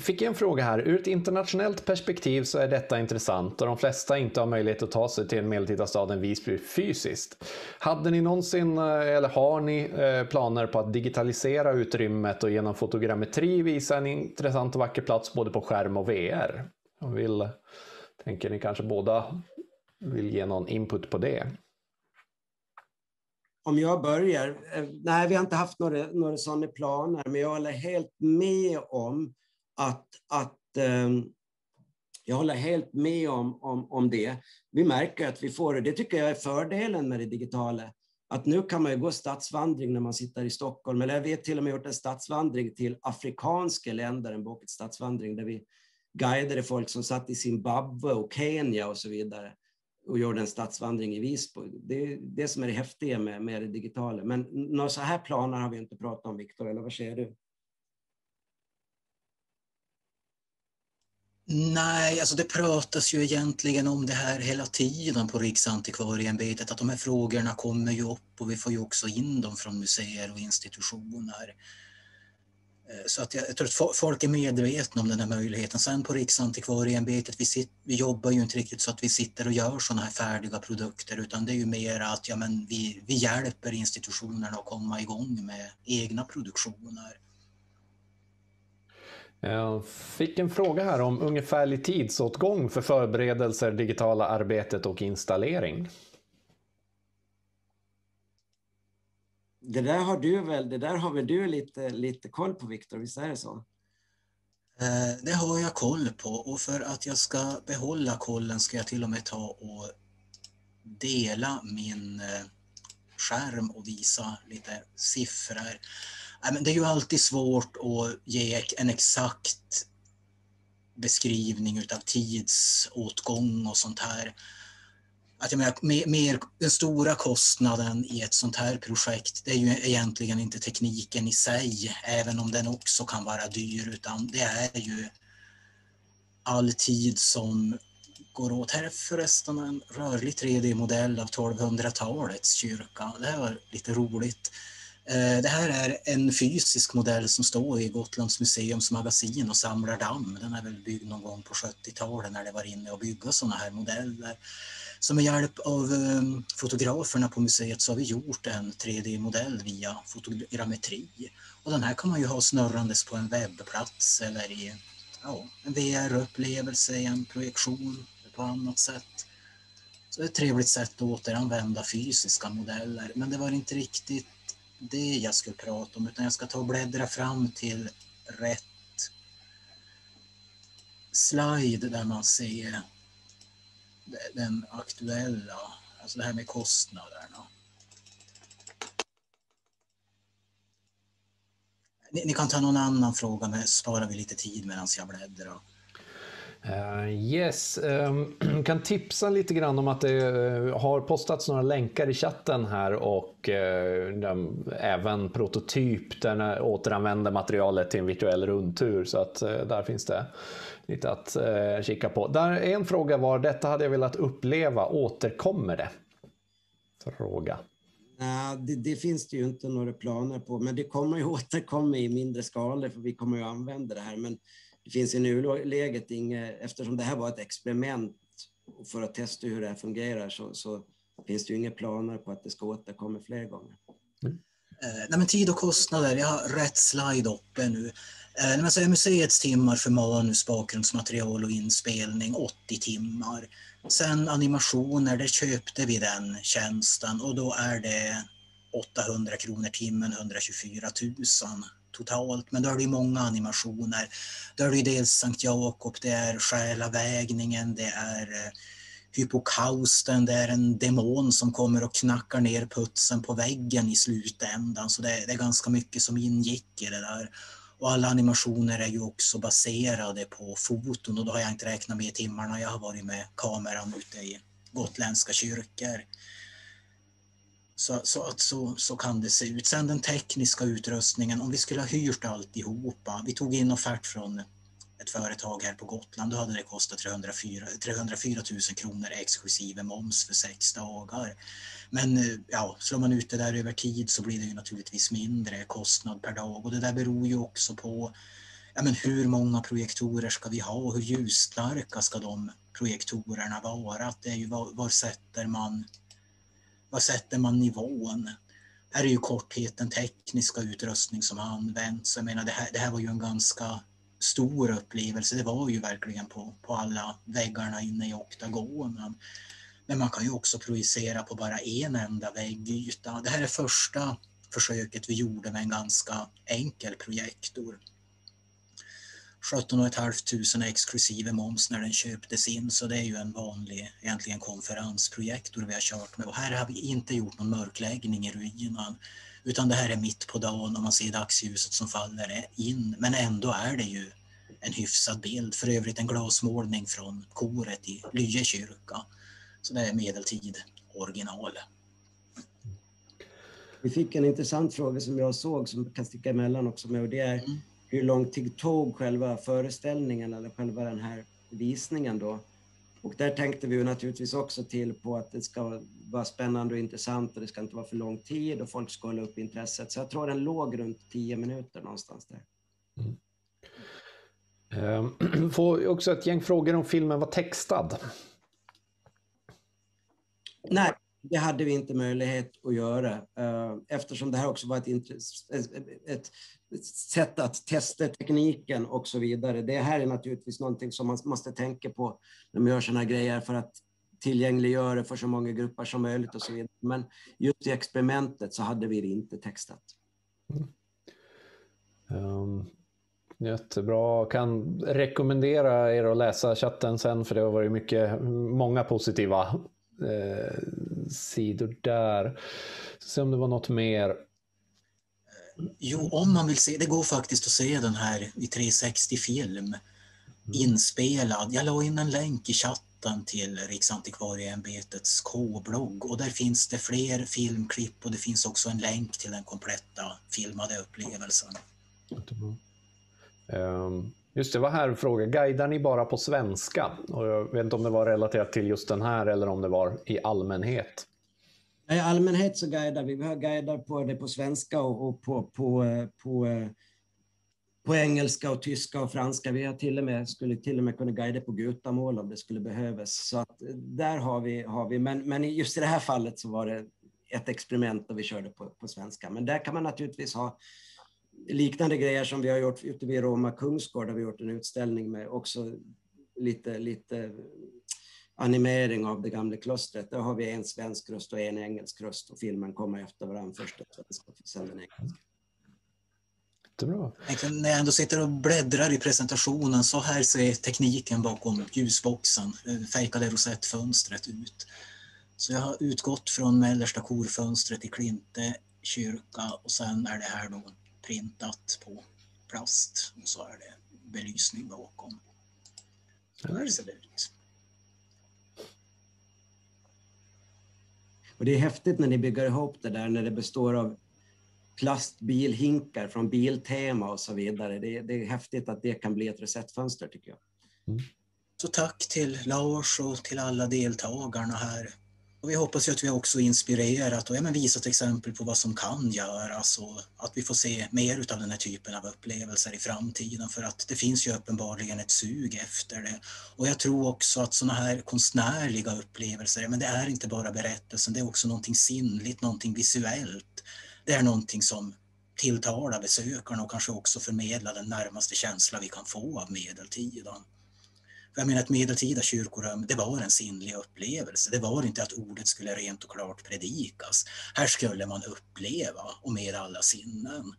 Fick en fråga här. Ur ett internationellt perspektiv så är detta intressant och de flesta inte har möjlighet att ta sig till den medeltida staden Visby fysiskt. Hade ni någonsin, eller har ni, planer på att digitalisera utrymmet och genom fotogrammetri visa en intressant och vacker plats både på skärm och VR? Jag vill, tänker ni kanske båda vill ge någon input på det? om jag börjar, eh, nej vi har inte haft några, några sådana planer, men jag håller helt med om att, att ehm, jag håller helt med om, om, om det. Vi märker att vi får det. Det tycker jag är fördelen med det digitala. Att nu kan man ju gå stadsvandring när man sitter i Stockholm. Eller vi har till och med gjort en stadsvandring till afrikanska länder, en bokad stadsvandring där vi guidade folk som satt i Zimbabwe och Kenya och så vidare och gjorde en stadsvandring i Visby. Det är det som är det häftiga med, med det digitala. Men några så här planer har vi inte pratat om, Viktor, eller vad säger du? Nej, alltså det pratas ju egentligen om det här hela tiden på Riksantikvarieämbetet, att de här frågorna kommer ju upp och vi får ju också in dem från museer och institutioner. Eh, så att jag, jag tror att folk är medvetna om den här möjligheten. Sen på Riksantikvarieämbetet, vi, sit, vi jobbar ju inte riktigt så att vi sitter och gör sådana här färdiga produkter utan det är ju mer att ja, men vi, vi hjälper institutionerna att komma igång med egna produktioner. Jag fick en fråga här om ungefärlig tidsåtgång för förberedelser, digitala arbetet och installering. Det där har du väl, det där har väl du lite, lite koll på Viktor, visst är det så? Eh, det har jag koll på och för att jag ska behålla kollen ska jag till och med ta och dela min eh, skärm och visa lite siffror. Det är ju alltid svårt att ge en exakt beskrivning utav tidsåtgång och sånt här att jag menar, mer, den stora kostnaden i ett sånt här projekt, det är ju egentligen inte tekniken i sig, även om den också kan vara dyr, utan det är ju all tid som går åt. Här är förresten en rörlig 3D-modell av 1200-talets kyrka. Det här var lite roligt. Eh, det här är en fysisk modell som står i Gotlands museums magasin och samlar damm. Den är väl byggd någon gång på 70-talet när det var inne att bygga sådana här modeller. Så med hjälp av eh, fotograferna på museet så har vi gjort en 3D-modell via fotogrammetri. Och den här kan man ju ha snurrandes på en webbplats eller i ja, en VR-upplevelse i en projektion på annat sätt. Så det är ett trevligt sätt att återanvända fysiska modeller. Men det var inte riktigt det jag skulle prata om utan jag ska ta och bläddra fram till rätt slide där man ser den aktuella, alltså det här med kostnaderna. Ni, ni kan ta någon annan fråga, men sparar vi lite tid medan jag bläddrar. Uh, yes, um, kan tipsa lite grann om att det uh, har postats några länkar i chatten här och uh, de, även prototyp där återanvänder materialet till en virtuell rundtur så att där finns det lite att kika på. Där en fråga var, detta hade jag velat uppleva, återkommer det? Fråga. Nej, det, det, finns det ju inte några planer på, men det kommer ju återkomma i mindre skala för vi kommer ju använda det här. Men det finns i nuläget inget, eftersom det här var ett experiment för att testa hur det här fungerar så, så finns det ju inga planer på att det ska återkomma fler gånger. Mm. Eh, nej, men tid och kostnader, jag har rätt slide uppe nu. Eh, när man säger museets timmar för manus, bakgrundsmaterial och inspelning, 80 timmar. Sen animationer, där köpte vi den tjänsten och då är det 800 kronor timmen, 124 000 totalt. Men då är det många animationer. Då är det dels Sankt Jakob, det är Själavägningen, det är eh, hypokausten, det är en demon som kommer och knackar ner putsen på väggen i slutändan. Så det, det är ganska mycket som ingick i det där. Och alla animationer är ju också baserade på foton och då har jag inte räknat med timmarna jag har varit med kameran ute i gotländska kyrkor. Så, så, att så, så kan det se ut. Sen den tekniska utrustningen, om vi skulle ha hyrt alltihopa. Vi tog in offert från ett företag här på Gotland, då hade det kostat 304, 304 000 kronor exklusive moms för sex dagar. Men eh, ja, slår man ut det där över tid så blir det ju naturligtvis mindre kostnad per dag och det där beror ju också på ja, men hur många projektorer ska vi ha och hur ljusstarka ska de projektorerna vara? det är ju var, var, sätter man, var sätter man nivån? Här är ju kortheten tekniska utrustning som används. Jag menar, det här, det här var ju en ganska stor upplevelse. Det var ju verkligen på, på alla väggarna inne i oktagonen. Men man kan ju också projicera på bara en enda väggyta. Det här är första försöket vi gjorde med en ganska enkel projektor. 17 500 exklusive moms när den köptes in så det är ju en vanlig egentligen konferensprojektor vi har kört med och här har vi inte gjort någon mörkläggning i ruinen utan det här är mitt på dagen och man ser dagsljuset som faller in men ändå är det ju en hyfsad bild. För övrigt en glasmålning från koret i Lye kyrka så det är medeltid original. Vi fick en intressant fråga som jag såg som kan sticka emellan också med och det är mm. Hur lång tid tog själva föreställningen eller själva den här visningen då. Och där tänkte vi ju naturligtvis också till på att det ska vara spännande och intressant och det ska inte vara för lång tid och folk ska hålla upp intresset. Så jag tror den låg runt tio minuter någonstans där. Mm. Um, får också ett gäng frågor om filmen var textad. Nej, det hade vi inte möjlighet att göra eh, eftersom det här också var ett, ett, ett sätt att testa tekniken och så vidare. Det här är naturligtvis någonting som man måste tänka på när man gör sådana grejer för att tillgängliggöra för så många grupper som möjligt och så vidare. Men just i experimentet så hade vi det inte textat. Mm. Ehm, um, jättebra. Kan rekommendera er att läsa chatten sen för det har varit mycket, många positiva eh, sidor där. Se om det var något mer. Jo, om man vill se, det går faktiskt att se den här i 360 film mm. inspelad. Jag la in en länk i chatten till Riksantikvarieämbetets K-blogg och där finns det fler filmklipp och det finns också en länk till den kompletta filmade upplevelsen. Um, Just det, var här en fråga. Guidar ni bara på svenska? Och jag vet inte om det var relaterat till just den här eller om det var i allmänhet. I allmänhet så guidar vi. Vi har guidar på det på svenska och, på, på, på, på, engelska och tyska och franska. Vi har till och med, skulle till och med kunna guida på gutamål om det skulle behövas. Så att där har vi, har vi men, men just i det här fallet så var det ett experiment och vi körde på, på svenska. Men där kan man naturligtvis ha liknande grejer som vi har gjort ute vid Roma kungsgård, där vi gjort en utställning med också lite, lite animering av det gamla klostret. Där har vi en svensk röst och en engelsk röst och filmen kommer efter varandra, först den svenska och sen den engelska. Jättebra. När jag ändå sitter och bläddrar i presentationen så här ser tekniken bakom ljusboxen, fejkade rosettfönstret ut. Så jag har utgått från mellersta korfönstret i Klinte kyrka och sen är det här då printat på plast och så är det belysning bakom. Så här ser det ut. Och det är häftigt när ni bygger ihop det där när det består av plastbilhinkar från Biltema och så vidare. Det är, det är häftigt att det kan bli ett receptfönster tycker jag. Mm. Så tack till Lars och till alla deltagarna här. Och vi hoppas ju att vi också inspirerat och ja, visat exempel på vad som kan göras och att vi får se mer av den här typen av upplevelser i framtiden för att det finns ju uppenbarligen ett sug efter det. Och jag tror också att sådana här konstnärliga upplevelser, men det är inte bara berättelsen, det är också någonting sinnligt, någonting visuellt. Det är någonting som tilltalar besökarna och kanske också förmedlar den närmaste känsla vi kan få av medeltiden. Jag menar ett medeltida kyrkorum, det var en sinnlig upplevelse. Det var inte att ordet skulle rent och klart predikas. Här skulle man uppleva och med alla sinnen.